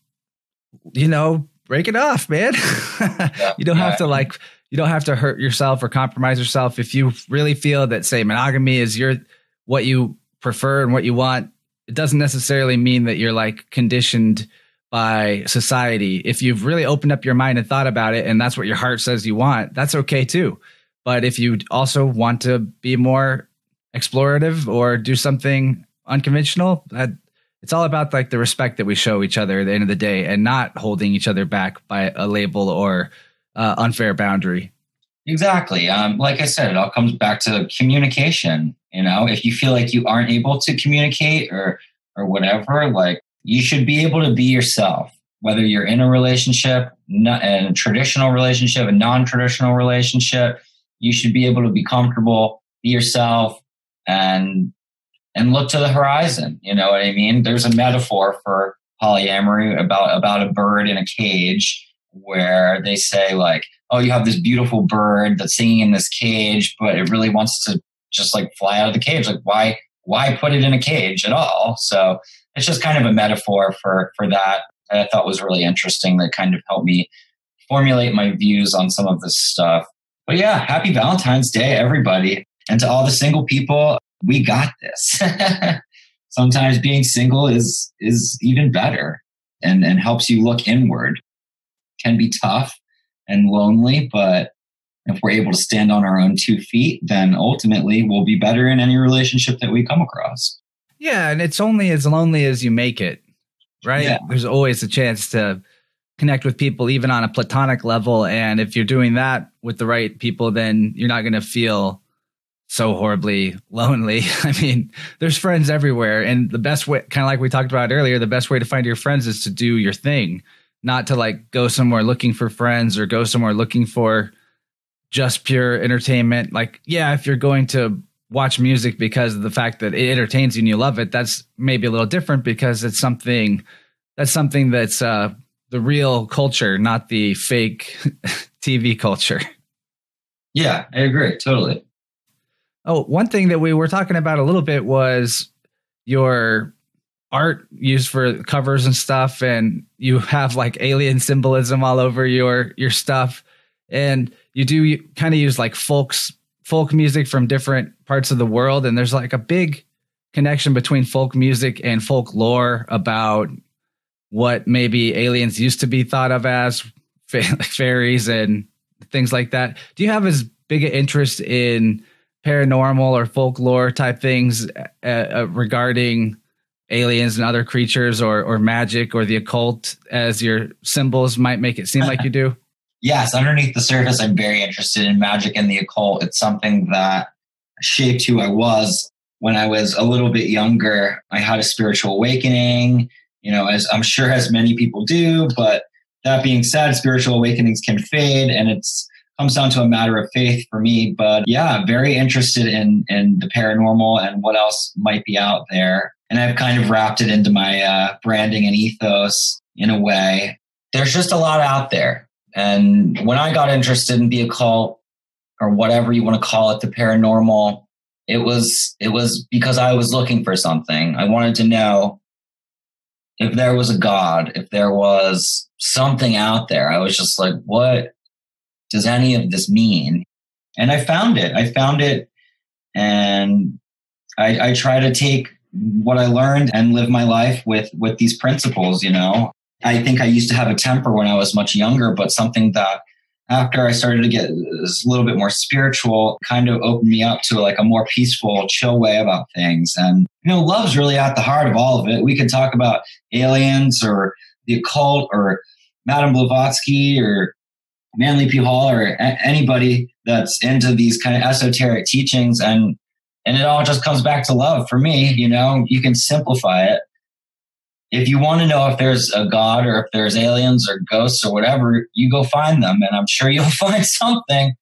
you know, break it off, man. Yeah, you don't yeah. have to like, you don't have to hurt yourself or compromise yourself. If you really feel that, say, monogamy is your, what you prefer and what you want, it doesn't necessarily mean that you're like conditioned by society. If you've really opened up your mind and thought about it and that's what your heart says you want, that's okay too. But if you also want to be more explorative or do something unconventional, that it's all about like the respect that we show each other at the end of the day and not holding each other back by a label or uh, unfair boundary. Exactly. Um, like I said, it all comes back to communication. You know, if you feel like you aren't able to communicate or or whatever, like you should be able to be yourself, whether you're in a relationship, not a traditional relationship, a non-traditional relationship. You should be able to be comfortable, be yourself, and and look to the horizon. You know what I mean? There's a metaphor for polyamory about about a bird in a cage where they say like, oh, you have this beautiful bird that's singing in this cage, but it really wants to just like fly out of the cage. Like why why put it in a cage at all? So it's just kind of a metaphor for for that. that I thought was really interesting. That kind of helped me formulate my views on some of this stuff. But yeah, happy Valentine's Day, everybody. And to all the single people, we got this. Sometimes being single is is even better and, and helps you look inward. Can be tough and lonely, but if we're able to stand on our own two feet, then ultimately we'll be better in any relationship that we come across. Yeah, and it's only as lonely as you make it, right? Yeah. There's always a chance to connect with people, even on a platonic level. And if you're doing that with the right people, then you're not going to feel so horribly lonely. I mean, there's friends everywhere. And the best way, kind of like we talked about earlier, the best way to find your friends is to do your thing, not to like go somewhere looking for friends or go somewhere looking for just pure entertainment. Like, yeah, if you're going to watch music because of the fact that it entertains you and you love it, that's maybe a little different because it's something that's something that's uh, the real culture, not the fake TV culture. Yeah, I agree totally. Oh, one thing that we were talking about a little bit was your art used for covers and stuff, and you have like alien symbolism all over your your stuff, and you do kind of use like folks folk music from different parts of the world and there's like a big connection between folk music and folklore about what maybe aliens used to be thought of as fairies and things like that. Do you have as big an interest in paranormal or folklore type things uh, uh, regarding aliens and other creatures or or magic or the occult as your symbols might make it seem like you do yes, underneath the surface, I'm very interested in magic and the occult. It's something that shaped who I was when I was a little bit younger. I had a spiritual awakening, you know, as I'm sure as many people do. But that being said, spiritual awakenings can fade and it's comes down to a matter of faith for me. But yeah, very interested in in the paranormal and what else might be out there. And I've kind of wrapped it into my uh, branding and ethos in a way. There's just a lot out there and when I got interested in the occult or whatever you want to call it, the paranormal, it was it was because I was looking for something. I wanted to know if there was a God, if there was something out there. I was just like, what does any of this mean? And I found it. I found it and I, I try to take what I learned and live my life with with these principles, you know. I think I used to have a temper when I was much younger, but something that after I started to get uh, a little bit more spiritual kind of opened me up to like a more peaceful, chill way about things. And, you know, love's really at the heart of all of it. We can talk about aliens or the occult or Madame Blavatsky or Manly P. Hall or a- anybody that's into these kind of esoteric teachings. And, and it all just comes back to love for me. You know, you can simplify it if you want to know if there's a god or if there's aliens or ghosts or whatever, you go find them, and I'm sure you'll find something.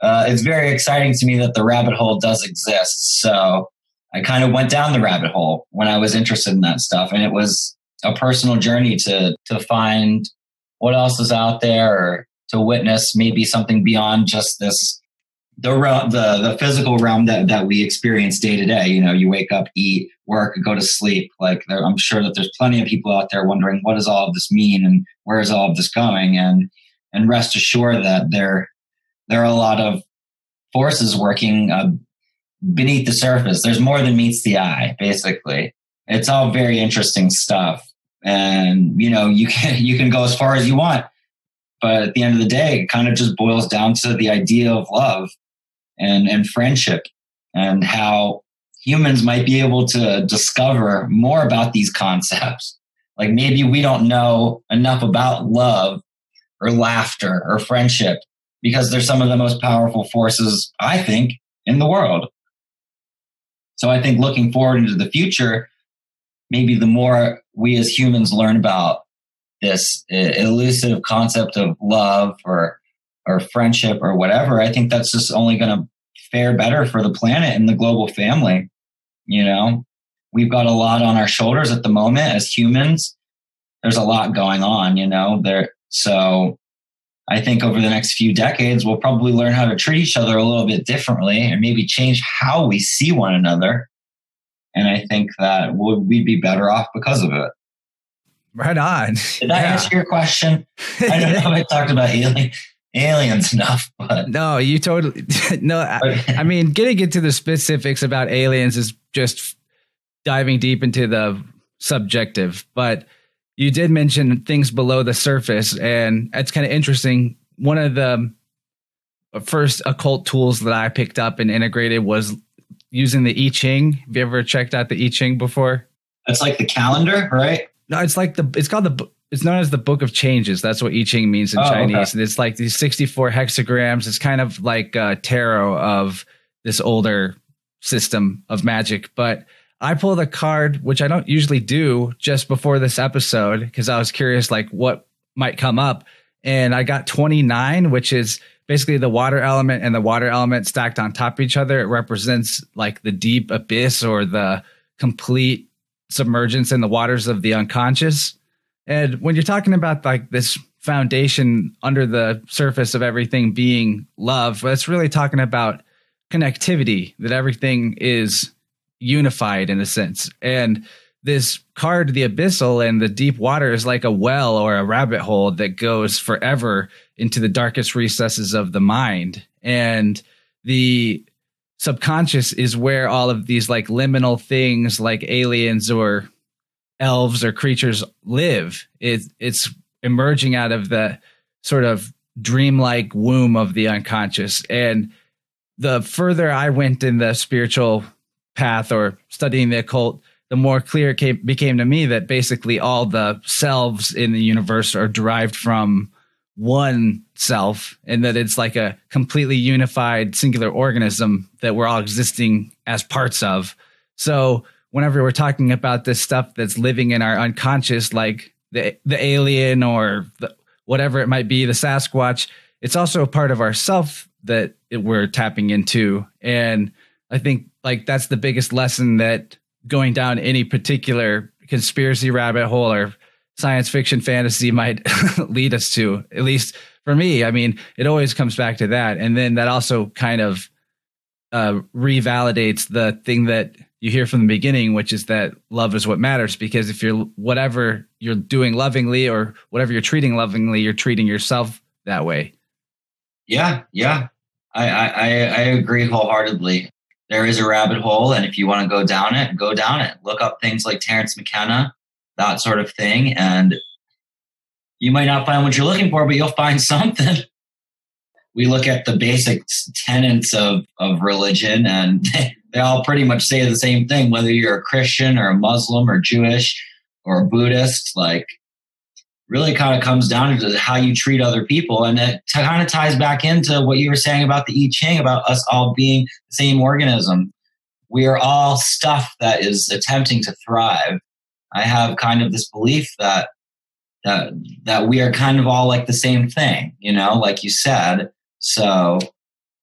Uh, it's very exciting to me that the rabbit hole does exist. So I kind of went down the rabbit hole when I was interested in that stuff, and it was a personal journey to to find what else is out there or to witness maybe something beyond just this the the the physical realm that that we experience day to day. You know, you wake up, eat, work, go to sleep. Like there, I'm sure that there's plenty of people out there wondering what does all of this mean and where is all of this going. And and rest assured that there there are a lot of forces working uh, beneath the surface. There's more than meets the eye. Basically, it's all very interesting stuff. And you know, you can you can go as far as you want but at the end of the day, it kind of just boils down to the idea of love and, and friendship and how humans might be able to discover more about these concepts. Like maybe we don't know enough about love or laughter or friendship because they're some of the most powerful forces, I think, in the world. So I think looking forward into the future, maybe the more we as humans learn about this eh, elusive concept of love or or friendship or whatever, I think that's just only going to fare better for the planet and the global family. You know, we've got a lot on our shoulders at the moment as humans. There's a lot going on, you know, there. So I think over the next few decades, we'll probably learn how to treat each other a little bit differently and maybe change how we see one another. And I think that we'd be better off because of it. Right on. Did that yeah. answer your question? I don't know if I talked about alien, aliens enough, but no, you totally no. I, I mean, getting into the specifics about aliens is just diving deep into the subjective, but you did mention things below the surface, and it's kind of interesting. One of the first occult tools that I picked up and integrated was using the I Ching. Have you ever checked out the I Ching before? It's like the calendar, right? No, it's like the it's called the it's known as the Book of Changes. That's what I Ching means in oh, Chinese, okay. and it's like these sixty four hexagrams. It's kind of like a tarot of this older system of magic, but. I pulled a card, which I don't usually do just before this episode because I was curious, like what might come up. And I got 29, which is basically the water element and the water element stacked on top of each other. It represents like the deep abyss or the complete submergence in the waters of the unconscious. And when you're talking about like this foundation under the surface of everything being love, that's really talking about connectivity, that everything is unified in a sense. And this card, the abyssal and the deep water, is like a well or a rabbit hole that goes forever into the darkest recesses of the mind. And the subconscious is where all of these like liminal things like aliens or elves or creatures live. It, it's emerging out of the sort of dreamlike womb of the unconscious. And the further I went in the spiritual path or studying the occult, the more clear it came, became to me that basically all the selves in the universe are derived from one self and that it's like a completely unified singular organism that we're all existing as parts of. So whenever we're talking about this stuff that's living in our unconscious, like the the alien or the, whatever it might be, the Sasquatch, it's also a part of ourself that it, we're tapping into. And I think like that's the biggest lesson that going down any particular conspiracy rabbit hole or science fiction fantasy might lead us to at least for me i mean it always comes back to that. And then that also kind of uh, revalidates the thing that you hear from the beginning which is that love is what matters. Because if you're whatever you're doing lovingly or whatever you're treating lovingly you're treating yourself that way. Yeah yeah. I i i agree wholeheartedly. There is a rabbit hole and if you want to go down it go down it. Look up things like Terence McKenna that sort of thing. And you might not find what you're looking for, but you'll find something. We look at the basic tenets of, of religion, and they all pretty much say the same thing, whether you're a Christian or a Muslim or Jewish or a Buddhist, like really kind of comes down to how you treat other people. And it kind of ties back into what you were saying about the I Ching, about us all being the same organism. We are all stuff that is attempting to thrive. I have kind of this belief that that that we are kind of all like the same thing, you know, like you said. So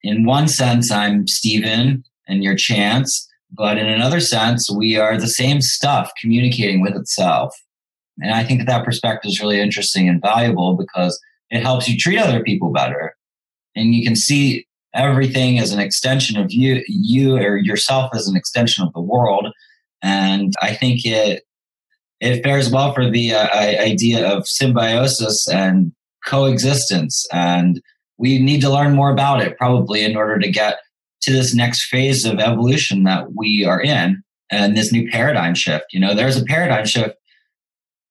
in one sense, I'm Stephen and your Chance, but in another sense, we are the same stuff communicating with itself. And I think that, that perspective is really interesting and valuable because it helps you treat other people better. And you can see everything as an extension of you, you or yourself as an extension of the world. And I think it it fares well for the uh, idea of symbiosis and coexistence. And we need to learn more about it probably in order to get to this next phase of evolution that we are in and this new paradigm shift. You know, there's a paradigm shift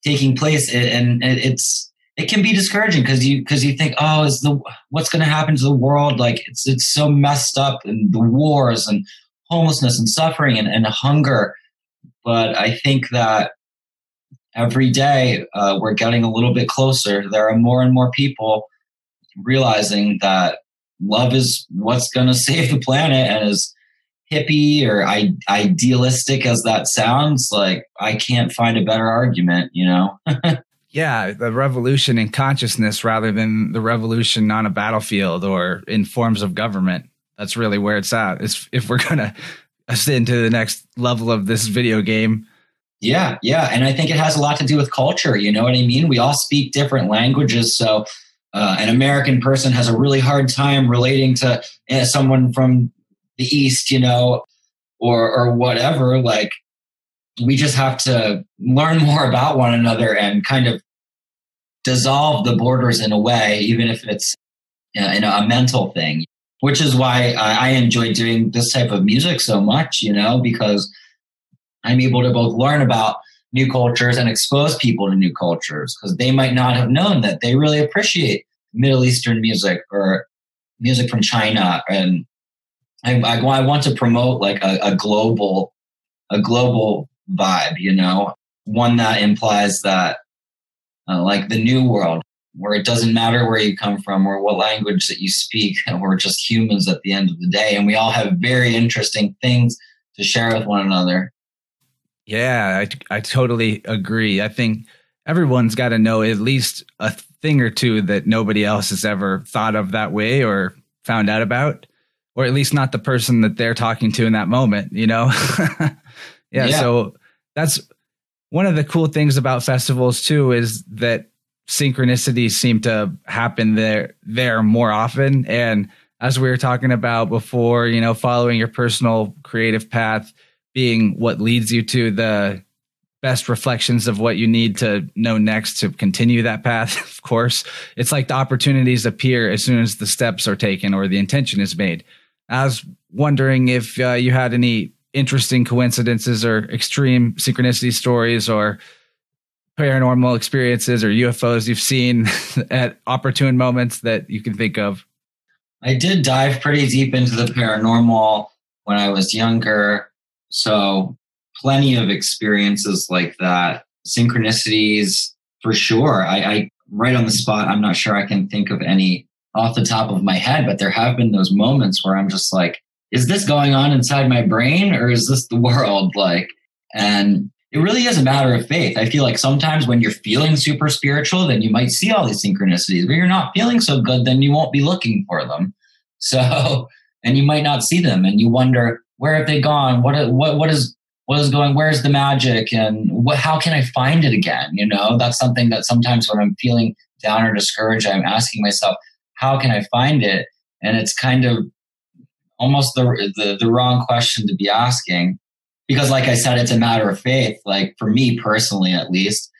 taking place and it's it can be discouraging because you because you think oh is the what's going to happen to the world like it's it's so messed up and the wars and homelessness and suffering and, and hunger but i think that every day uh, we're getting a little bit closer. There are more and more people realizing that love is what's going to save the planet and as hippie or I- idealistic as that sounds like i can't find a better argument you know? Yeah the revolution in consciousness rather than the revolution on a battlefield or in forms of government. That's really where it's at. If we're going to ascend to the next level of this video game yeah yeah and i think it has a lot to do with culture you know what i mean we all speak different languages so uh, an American person has a really hard time relating to uh, someone from the East, you know, or or whatever. Like we just have to learn more about one another and kind of dissolve the borders in a way, even if it's uh, you know, a mental thing. Which is why I enjoy doing this type of music so much, you know, because I'm able to both learn about new cultures and expose people to new cultures because they might not have known that they really appreciate Middle Eastern music or music from China. And I, I, I want to promote like a, a global, a global vibe, you know, one that implies that uh, like the new world where it doesn't matter where you come from or what language that you speak we're just humans at the end of the day and we all have very interesting things to share with one another yeah, I, I totally agree. I think everyone's got to know at least a thing or two that nobody else has ever thought of that way or found out about, or at least not the person that they're talking to in that moment, you know? yeah, yeah. So that's one of the cool things about festivals too is that synchronicities seem to happen there there more often and as we were talking about before you know following your personal creative path being what leads you to the best reflections of what you need to know next to continue that path. Of course, it's like the opportunities appear as soon as the steps are taken or the intention is made. I was wondering if uh, you had any interesting coincidences or extreme synchronicity stories or paranormal experiences or UFOs you've seen at opportune moments that you can think of. I did dive pretty deep into the paranormal when I was younger. So, plenty of experiences like that. Synchronicities, for sure. I, I, right on the spot, I'm not sure I can think of any off the top of my head, but there have been those moments where I'm just like, is this going on inside my brain or is this the world? Like, and it really is a matter of faith. I feel like sometimes when you're feeling super spiritual, then you might see all these synchronicities. But you're not feeling so good, then you won't be looking for them. So, and you might not see them, and you wonder, where have they gone? What what what is what is going? Where's the magic? And what? How can I find it again? You know, that's something that sometimes when I'm feeling down or discouraged, I'm asking myself, how can I find it? And it's kind of almost the the, the wrong question to be asking because, like I said, it's a matter of faith. Like for me personally, at least,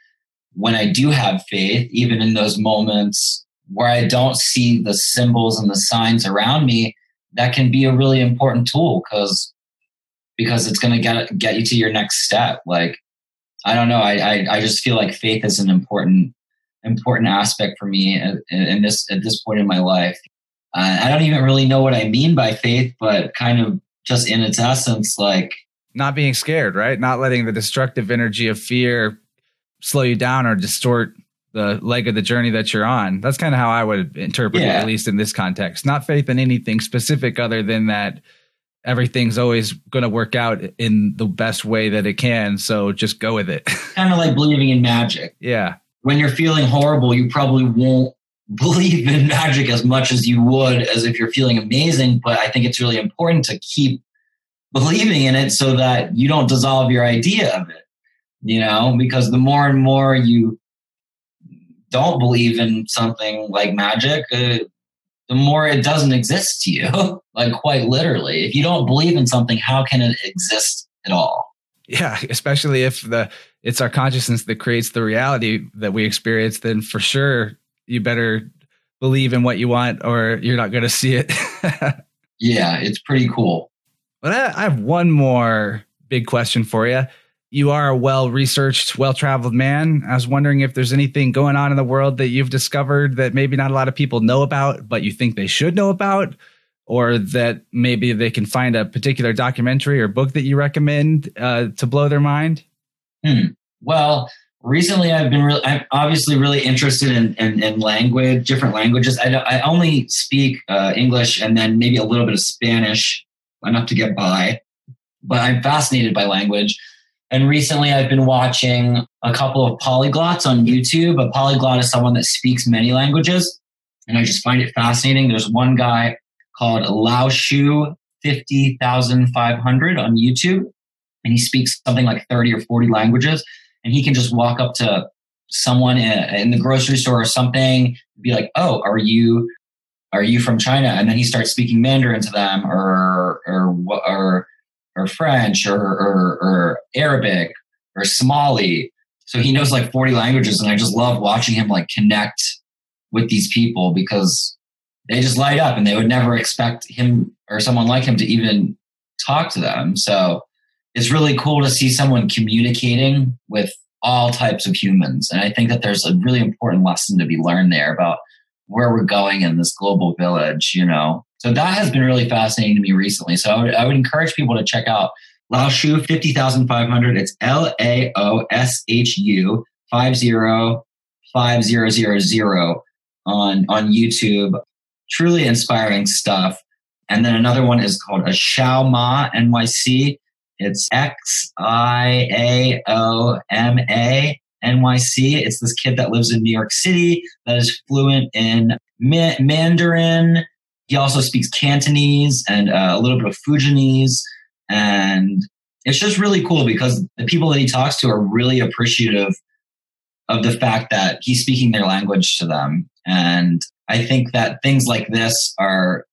when I do have faith, even in those moments where I don't see the symbols and the signs around me, that can be a really important tool because because it's going to get get you to your next step. Like I don't know, I, I I just feel like faith is an important important aspect for me in, in this at this point in my life. Uh, I don't even really know what I mean by faith, but kind of just in its essence, like not being scared, right? Not letting the destructive energy of fear slow you down or distort the leg of the journey that you're on. That's kind of how I would interpret yeah. it, at least in this context. Not faith in anything specific other than that everything's always going to work out in the best way that it can. So just go with it. kind of like believing in magic. Yeah. When you're feeling horrible, you probably won't believe in magic as much as you would as if you're feeling amazing. But I think it's really important to keep believing in it so that you don't dissolve your idea of it, you know, because the more and more you don't believe in something like magic, uh, the more it doesn't exist to you. like quite literally. If you don't believe in something, how can it exist at all? Yeah, especially if the it's our consciousness that creates the reality that we experience, then for sure you better believe in what you want or you're not going to see it. yeah, it's pretty cool. But I have one more big question for you. You are a well researched, well traveled man. I was wondering if there's anything going on in the world that you've discovered that maybe not a lot of people know about, but you think they should know about, or that maybe they can find a particular documentary or book that you recommend uh, to blow their mind. Hmm. Well, recently I've been really, I'm obviously really interested in, in, in language, different languages. I, I only speak uh, English and then maybe a little bit of Spanish, enough to get by. But I'm fascinated by language. And recently I've been watching a couple of polyglots on YouTube. A polyglot is someone that speaks many languages. And I just find it fascinating. There's one guy called Lao Shu 50,500 on YouTube. And he speaks something like 30 or 40 languages and he can just walk up to someone in the grocery store or something be like oh are you are you from china and then he starts speaking mandarin to them or or or or french or or, or arabic or somali so he knows like 40 languages and i just love watching him like connect with these people because they just light up and they would never expect him or someone like him to even talk to them so it's really cool to see someone communicating with all types of humans. And I think that there's a really important lesson to be learned there about where we're going in this global village, you know. So that has been really fascinating to me recently. So I would, I would encourage people to check out Lao Shu 50,500. It's L A O S H U 505000 on, on YouTube. Truly inspiring stuff. And then another one is called a Xiao Ma NYC. It's X I A O M A N Y C. It's this kid that lives in New York City that is fluent in Ma- Mandarin. He also speaks Cantonese and uh, a little bit of Fujianese. And it's just really cool because the people that he talks to are really appreciative of the fact that he's speaking their language to them. And I think that things like this are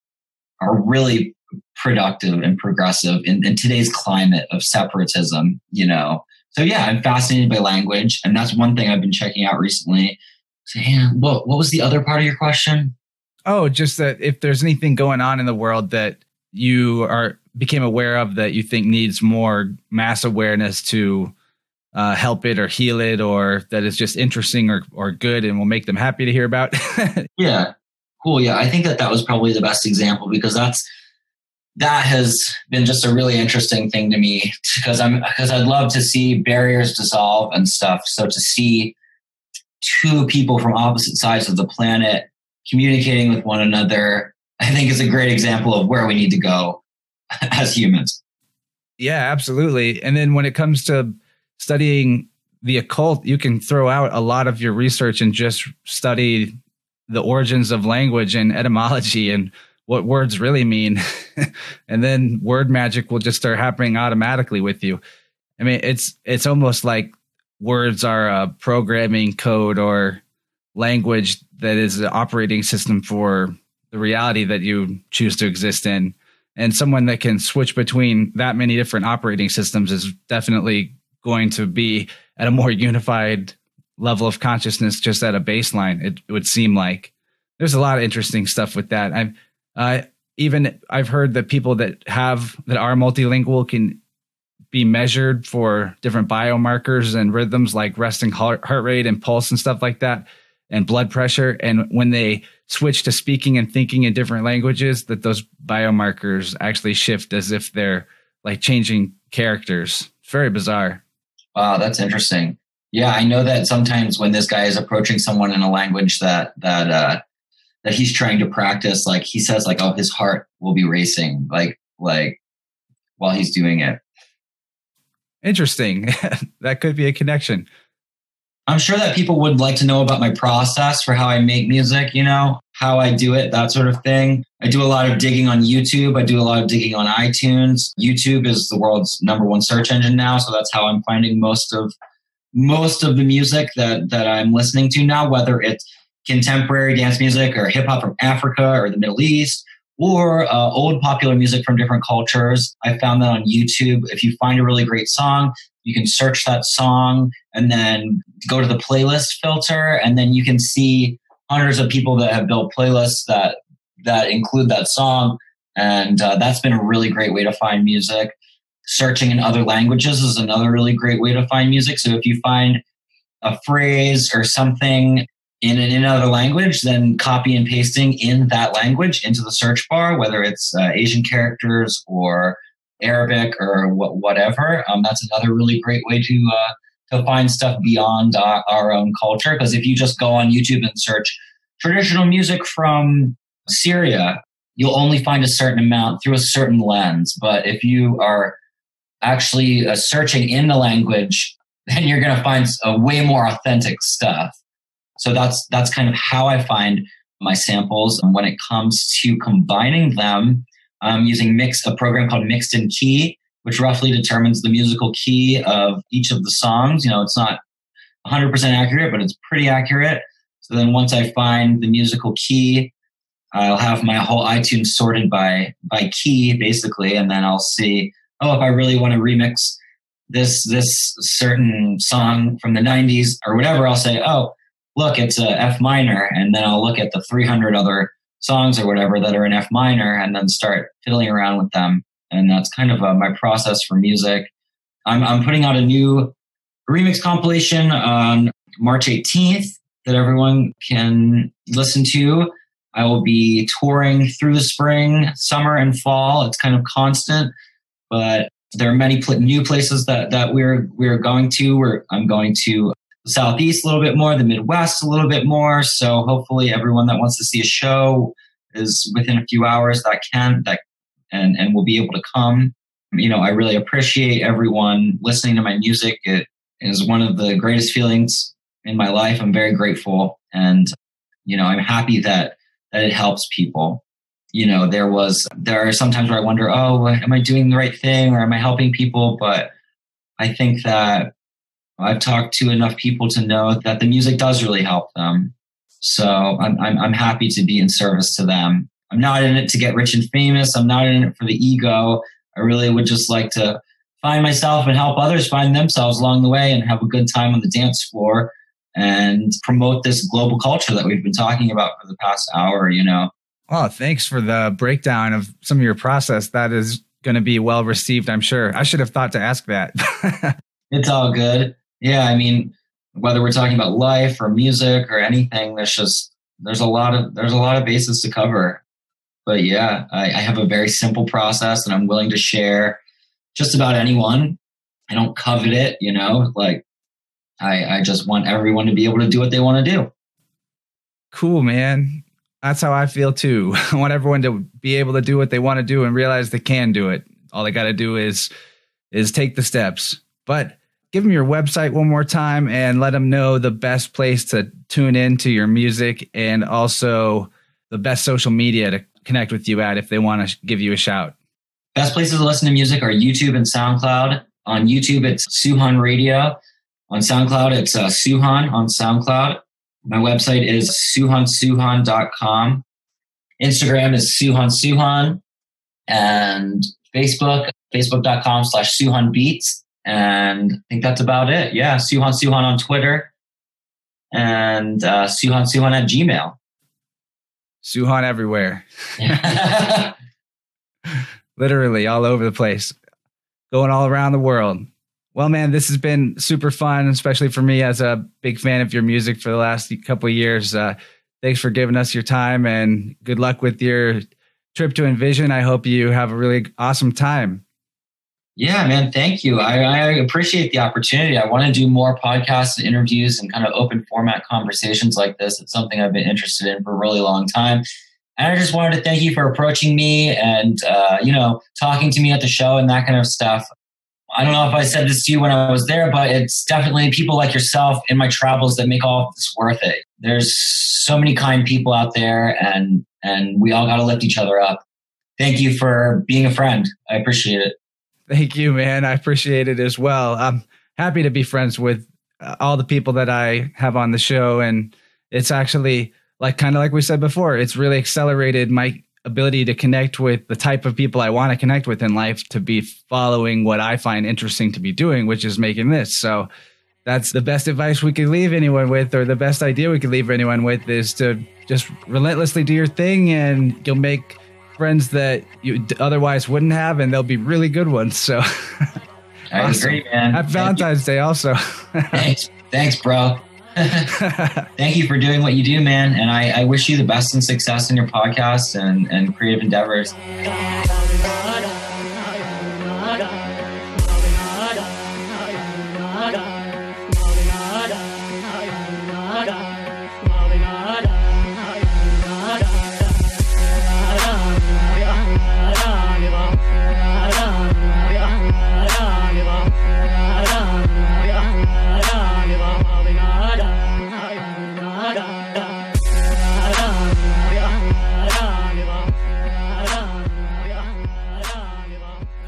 are really productive and progressive in, in today's climate of separatism, you know. So yeah, I'm fascinated by language, and that's one thing I've been checking out recently. So, yeah, what what was the other part of your question? Oh, just that if there's anything going on in the world that you are became aware of that you think needs more mass awareness to uh, help it or heal it, or that is just interesting or or good and will make them happy to hear about. yeah, cool. Yeah, I think that that was probably the best example because that's that has been just a really interesting thing to me because I'm because I'd love to see barriers dissolve and stuff. So to see two people from opposite sides of the planet communicating with one another, I think is a great example of where we need to go as humans. Yeah, absolutely. And then when it comes to studying the occult, you can throw out a lot of your research and just study the origins of language and etymology and what words really mean. and then word magic will just start happening automatically with you. I mean, it's it's almost like words are a programming code or language that is the operating system for the reality that you choose to exist in. And someone that can switch between that many different operating systems is definitely going to be at a more unified level of consciousness just at a baseline it, would seem like. There's a lot of interesting stuff with that. I've uh, even I've heard that people that have that are multilingual can be measured for different biomarkers and rhythms like resting heart, heart rate and pulse and stuff like that and blood pressure. And when they switch to speaking and thinking in different languages that those biomarkers actually shift as if they're like changing characters. It's very bizarre. Wow that's interesting. Yeah i know that sometimes when this guy is approaching someone in a language that that uh that he's trying to practice like he says like oh his heart will be racing like like while he's doing it. Interesting. That could be a connection i'm sure that people would like to know about my process for how i make music you know how i do it that sort of thing i do a lot of digging on youtube i do a lot of digging on itunes youtube is the world's number one search engine now so that's how i'm finding most of most of the music that that i'm listening to now whether it's contemporary dance music or hip hop from Africa or the Middle East or uh, old popular music from different cultures. I found that on YouTube. If you find a really great song, you can search that song and then go to the playlist filter, and then you can see hundreds of people that have built playlists that that include that song. And uh, that's been a really great way to find music. Searching in other languages is another really great way to find music. So if you find a phrase or something in, in another language, then copy and pasting in that language into the search bar, whether it's uh, Asian characters or Arabic or wh- whatever. Um, that's another really great way to uh, to find stuff beyond our, own culture. Because if you just go on YouTube and search traditional music from Syria, you'll only find a certain amount through a certain lens. But if you are actually uh, searching in the language, then you're going to find a way more authentic stuff. So that's that's kind of how I find my samples. And when it comes to combining them, I'm using mix a program called Mixed in Key, which roughly determines the musical key of each of the songs. You know, it's not 100% accurate, but it's pretty accurate. So then once I find the musical key, I'll have my whole iTunes sorted by by key basically, and then I'll see oh if I really want to remix this this certain song from the 90s or whatever, I'll say oh look it's a F minor, and then I'll look at the 300 other songs or whatever that are in F minor, and then start fiddling around with them. And that's kind of uh, my process for music. I'm I'm putting out a new remix compilation on March 18th that everyone can listen to. I will be touring through the spring, summer, and fall. It's kind of constant, but there are many pl- new places that that we're we're going to. We're, I'm going to southeast a little bit more, the Midwest a little bit more. So hopefully, everyone that wants to see a show is within a few hours that can that and and will be able to come. You know, I really appreciate everyone listening to my music. It is one of the greatest feelings in my life. I'm very grateful, and you know, I'm happy that that it helps people. You know, there was there are sometimes where I wonder, oh, am I doing the right thing or am I helping people? But I think that I've talked to enough people to know that the music does really help them. So I'm, I'm, I'm happy to be in service to them. I'm not in it to get rich and famous. I'm not in it for the ego. I really would just like to find myself and help others find themselves along the way and have a good time on the dance floor and promote this global culture that we've been talking about for the past hour, you know. Oh, thanks for the breakdown of some of your process. That is going to be well received, I'm sure. I should have thought to ask that. it's all good. Yeah, I mean, whether we're talking about life or music or anything, there's just there's a lot of there's a lot of bases to cover. But yeah, I, I have a very simple process and I'm willing to share just about anyone. I don't covet it, you know, like I, I just want everyone to be able to do what they want to do. Cool, man. That's how I feel too. I want everyone to be able to do what they want to do and realize they can do it. All they got to do is is take the steps. But give them your website one more time and let them know the best place to tune in to your music and also the best social media to connect with you at if they want to give you a shout. Best places to listen to music are YouTube and SoundCloud. On YouTube, it's Soohan Radio. On SoundCloud, it's uh, Soohan on SoundCloud. My website is soohansoohan.com. Instagram is Soohan Soohan. And Facebook, facebook.com slash Soohan Beats. And I think that's about it. Yeah, Soohan Soohan on Twitter. And uh, Soohan Soohan at Gmail. Soohan everywhere. Literally all over the place. Going all around the world. Well, man, this has been super fun, especially for me as a big fan of your music for the last couple of years. Uh, thanks for giving us your time and good luck with your trip to Envision. I hope you have a really awesome time. Yeah, man, thank you. I, I appreciate the opportunity. I want to do more podcasts and interviews and kind of open format conversations like this. It's something I've been interested in for a really long time. And I just wanted to thank you for approaching me and, uh, you know, talking to me at the show and that kind of stuff. I don't know if I said this to you when I was there, but it's definitely people like yourself in my travels that make all of this worth it. There's so many kind people out there and and we all got to lift each other up. Thank you for being a friend. I appreciate it. Thank you, man. I appreciate it as well. I'm happy to be friends with uh, all the people that I have on the show and it's actually like kind of like we said before, it's really accelerated my ability to connect with the type of people I want to connect with in life to be following what I find interesting to be doing, which is making this. So that's the best advice we could leave anyone with, or the best idea we could leave anyone with is to just relentlessly do your thing and you'll make friends that you otherwise wouldn't have, and they'll be really good ones. So I agree, man. Happy Valentine's Day also. thanks. Thanks, bro. Thank you for doing what you do, man. And I, I wish you the best and success in your podcast and, and creative endeavors.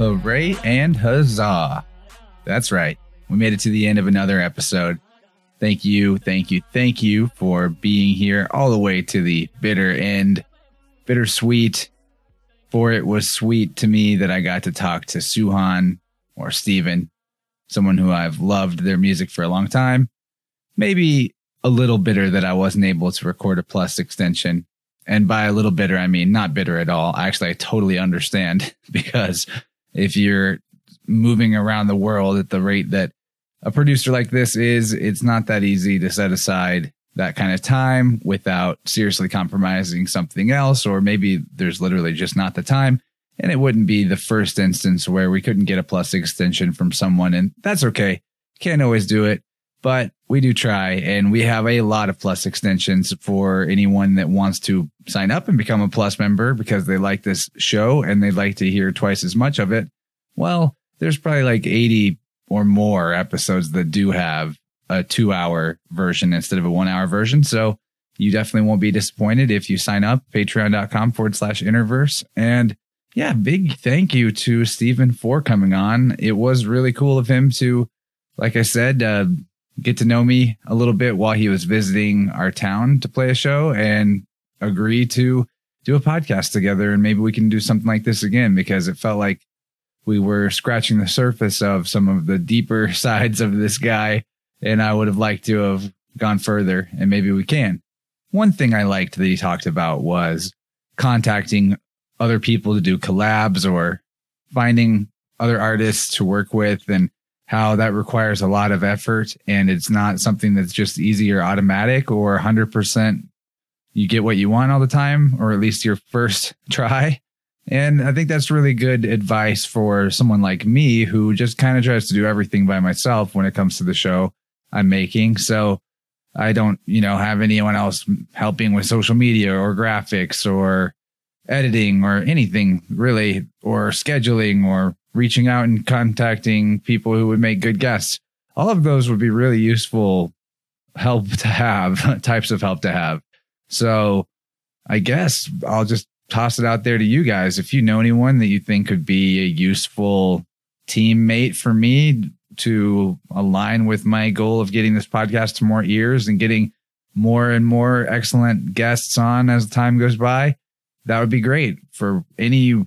Hooray and huzzah. That's right. We made it to the end of another episode. Thank you, thank you, thank you for being here all the way to the bitter end. Bittersweet. For it was sweet to me that I got to talk to Soohan or Stephen, someone who I've loved their music for a long time. Maybe a little bitter that I wasn't able to record a plus extension. And by a little bitter, I mean not bitter at all. Actually, I totally understand because if you're moving around the world at the rate that a producer like this is, it's not that easy to set aside that kind of time without seriously compromising something else, or maybe there's literally just not the time. And it wouldn't be the first instance where we couldn't get a plus extension from someone, and that's okay. Can't always do it, but we do try, and we have a lot of plus extensions for anyone that wants to sign up and become a plus member because they like this show and they'd like to hear twice as much of it. Well, there's probably like 80 or more episodes that do have a two hour version instead of a one hour version. So you definitely won't be disappointed if you sign up patreon.com forward slash innerverse. And yeah, big thank you to Stephen for coming on. It was really cool of him to, like I said, uh, get to know me a little bit while he was visiting our town to play a show and agree to do a podcast together. And maybe we can do something like this again because it felt like we were scratching the surface of some of the deeper sides of this guy. And I would have liked to have gone further and maybe we can. One thing I liked that he talked about was contacting other people to do collabs or finding other artists to work with and how that requires a lot of effort and it's not something that's just easy or automatic or 100% you get what you want all the time or at least your first try and I think that's really good advice for someone like me who just kind of tries to do everything by myself when it comes to the show I'm making. So I don't, you know, have anyone else helping with social media or graphics or editing or anything really, or scheduling or reaching out and contacting people who would make good guests. All of those would be really useful help to have, types of help to have. So I guess I'll just toss it out there to you guys. If you know anyone that you think could be a useful teammate for me to align with my goal of getting this podcast to more ears and getting more and more excellent guests on as time goes by, that would be great for any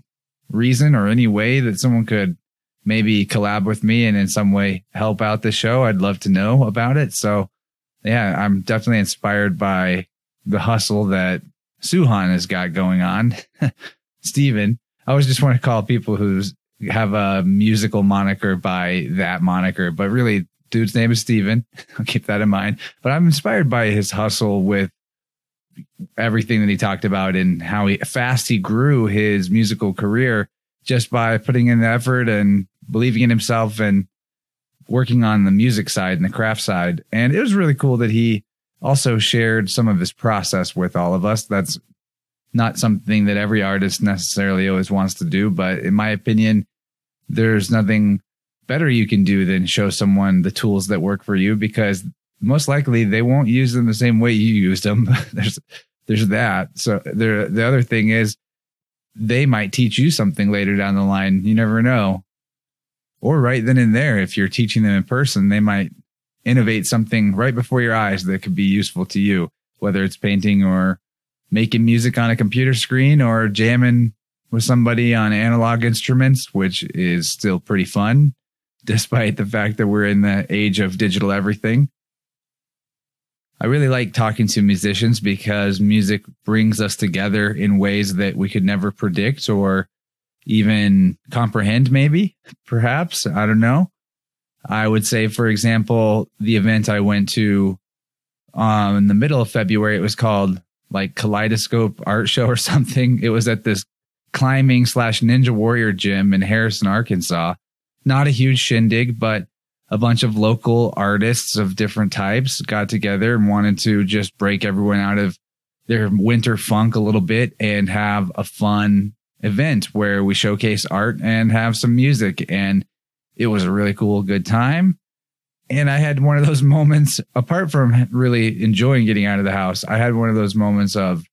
reason or any way that someone could maybe collab with me and in some way help out the show. I'd love to know about it. So yeah, I'm definitely inspired by the hustle that Soohan has got going on. Stephen. I always just want to call people who have a musical moniker by that moniker, but really, dude's name is Stephen. I'll keep that in mind. But I'm inspired by his hustle with everything that he talked about and how he, fast he grew his musical career just by putting in the effort and believing in himself and working on the music side and the craft side. And it was really cool that he also shared some of his process with all of us. That's not something that every artist necessarily always wants to do, but in my opinion, there's nothing better you can do than show someone the tools that work for you because most likely they won't use them the same way you used them. there's there's that. So there the other thing is they might teach you something later down the line. You never know. Or right then and there, if you're teaching them in person, they might innovate something right before your eyes that could be useful to you. whether it's painting or making music on a computer screen or jamming with somebody on analog instruments, which is still pretty fun, despite the fact that we're in the age of digital everything. I really like talking to musicians because music brings us together in ways that we could never predict or even comprehend, maybe, perhaps. I don't know. I would say, for example, the event I went to um, in the middle of February, it was called like Kaleidoscope Art Show or something. It was at this climbing slash ninja warrior gym in Harrison, Arkansas. Not a huge shindig, but a bunch of local artists of different types got together and wanted to just break everyone out of their winter funk a little bit and have a fun event where we showcase art and have some music. And it was a really cool, good time. And I had one of those moments, apart from really enjoying getting out of the house, I had one of those moments of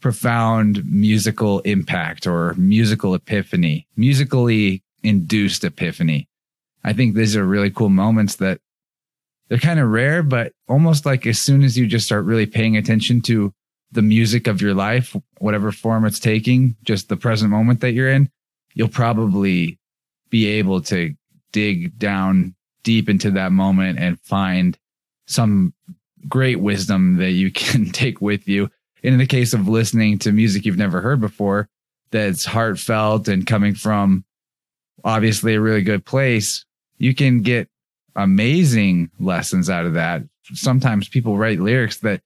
profound musical impact or musical epiphany, musically induced epiphany. I think these are really cool moments that they're kind of rare, but almost like as soon as you just start really paying attention to the music of your life, whatever form it's taking, just the present moment that you're in, you'll probably be able to dig down deep into that moment and find some great wisdom that you can take with you. In the case of listening to music you've never heard before, that's heartfelt and coming from obviously a really good place, you can get amazing lessons out of that. Sometimes people write lyrics that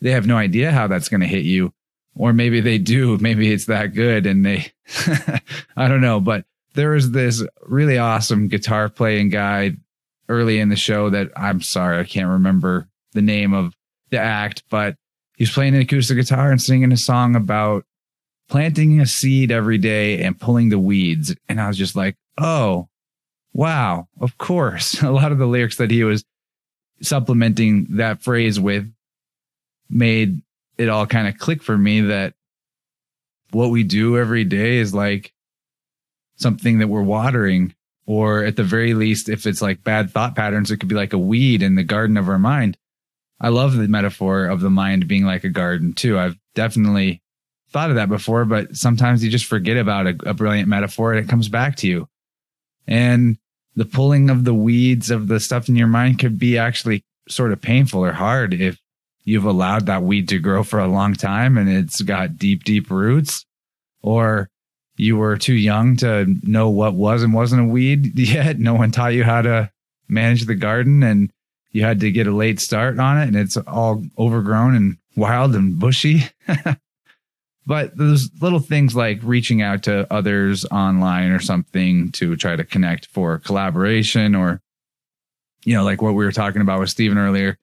they have no idea how that's going to hit you. Or maybe they do. Maybe it's that good and they, I don't know. But there was this really awesome guitar playing guy early in the show that I'm sorry, I can't remember the name of the act, but he's playing an acoustic guitar and singing a song about planting a seed every day and pulling the weeds. And I was just like, oh, wow, of course. A lot of the lyrics that he was supplementing that phrase with made it all kind of click for me that what we do every day is like something that we're watering or at the very least if it's like bad thought patterns it could be like a weed in the garden of our mind. I love the metaphor of the mind being like a garden too. I've definitely thought of that before but sometimes you just forget about a, a brilliant metaphor and it comes back to you. And the pulling of the weeds of the stuff in your mind could be actually sort of painful or hard if you've allowed that weed to grow for a long time and it's got deep, deep roots, or you were too young to know what was and wasn't a weed yet. No one taught you how to manage the garden and you had to get a late start on it and it's all overgrown and wild and bushy. but those little things like reaching out to others online or something to try to connect for collaboration or, you know, like what we were talking about with Stephen earlier,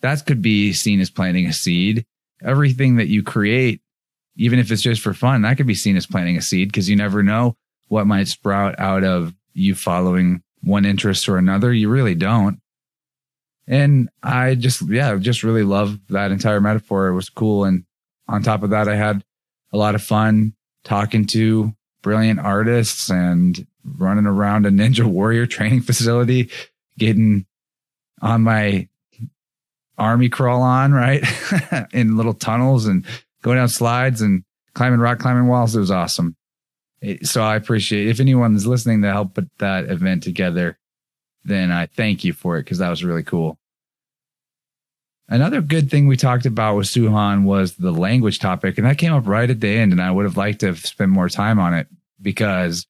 that could be seen as planting a seed. Everything that you create, even if it's just for fun, that could be seen as planting a seed because you never know what might sprout out of you following one interest or another. You really don't. And I just, yeah, just really love that entire metaphor. It was cool. And on top of that, I had a lot of fun talking to brilliant artists and running around a Ninja Warrior training facility, getting on my army crawl on, right? in little tunnels and going down slides and climbing rock climbing walls. It was awesome. so I appreciate if anyone's listening to help put that event together, then I thank you for it because that was really cool. Another good thing we talked about with Soohan was the language topic, and that came up right at the end. And I would have liked to have spent more time on it because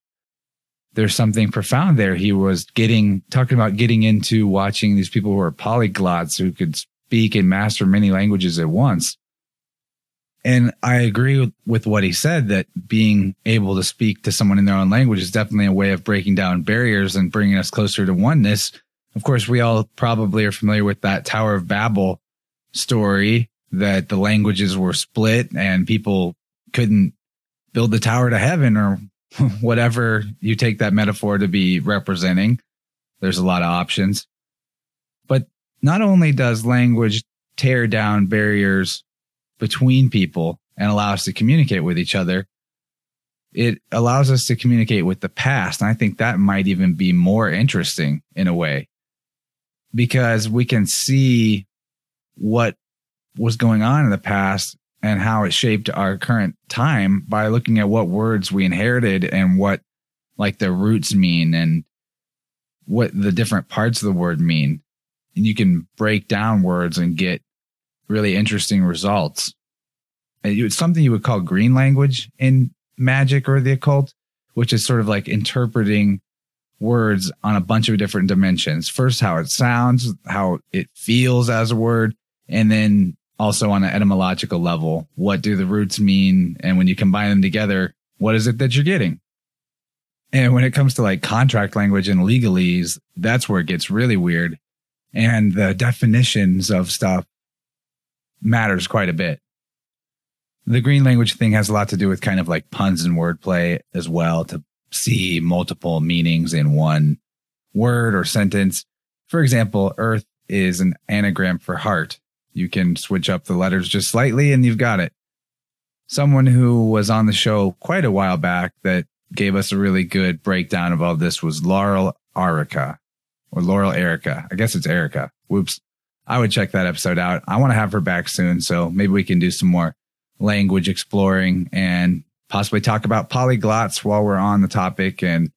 there's something profound there. He was getting talking about getting into watching these people who are polyglots who could speak and master many languages at once. And I agree with, with what he said that being able to speak to someone in their own language is definitely a way of breaking down barriers and bringing us closer to oneness. Of course, we all probably are familiar with that Tower of Babel story that the languages were split and people couldn't build the tower to heaven or whatever you take that metaphor to be representing. There's a lot of options. But not only does language tear down barriers between people and allow us to communicate with each other, it allows us to communicate with the past. And I think that might even be more interesting in a way because we can see what was going on in the past and how it shaped our current time by looking at what words we inherited and what like the roots mean and what the different parts of the word mean. And you can break down words and get really interesting results. It's something you would call green language in magic or the occult, which is sort of like interpreting words on a bunch of different dimensions. First, how it sounds, how it feels as a word, and then also on an etymological level, what do the roots mean? And when you combine them together, what is it that you're getting? And when it comes to like contract language and legalese, that's where it gets really weird. And the definitions of stuff matters quite a bit. The green language thing has a lot to do with kind of like puns and wordplay as well to see multiple meanings in one word or sentence. For example, earth is an anagram for heart. You can switch up the letters just slightly and you've got it. Someone who was on the show quite a while back that gave us a really good breakdown of all this was Laurel Arica or Laurel Erica. I guess it's Erica. Whoops. I would check that episode out. I want to have her back soon. So maybe we can do some more language exploring and possibly talk about polyglots while we're on the topic and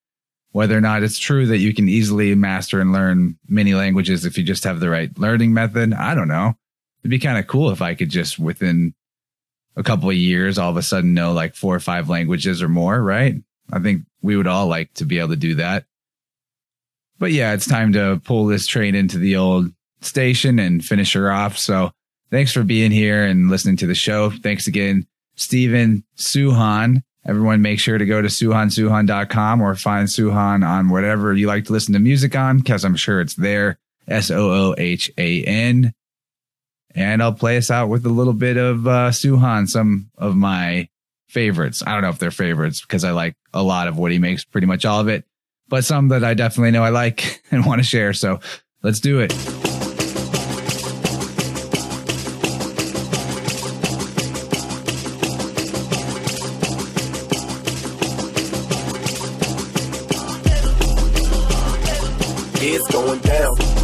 whether or not it's true that you can easily master and learn many languages if you just have the right learning method. I don't know. It'd be kind of cool if I could just within a couple of years all of a sudden know like four or five languages or more, right? I think we would all like to be able to do that. But yeah, it's time to pull this train into the old station and finish her off. So thanks for being here and listening to the show. Thanks again, Stephen Suchan. Everyone make sure to go to soohansoohan.com or find Soohan on whatever you like to listen to music on, because I'm sure it's there. S O O H A N. And I'll play us out with a little bit of uh, Soohan, some of my favorites. I don't know if they're favorites because I like a lot of what he makes, pretty much all of it, but some that I definitely know I like and want to share. So let's do it. It's going down.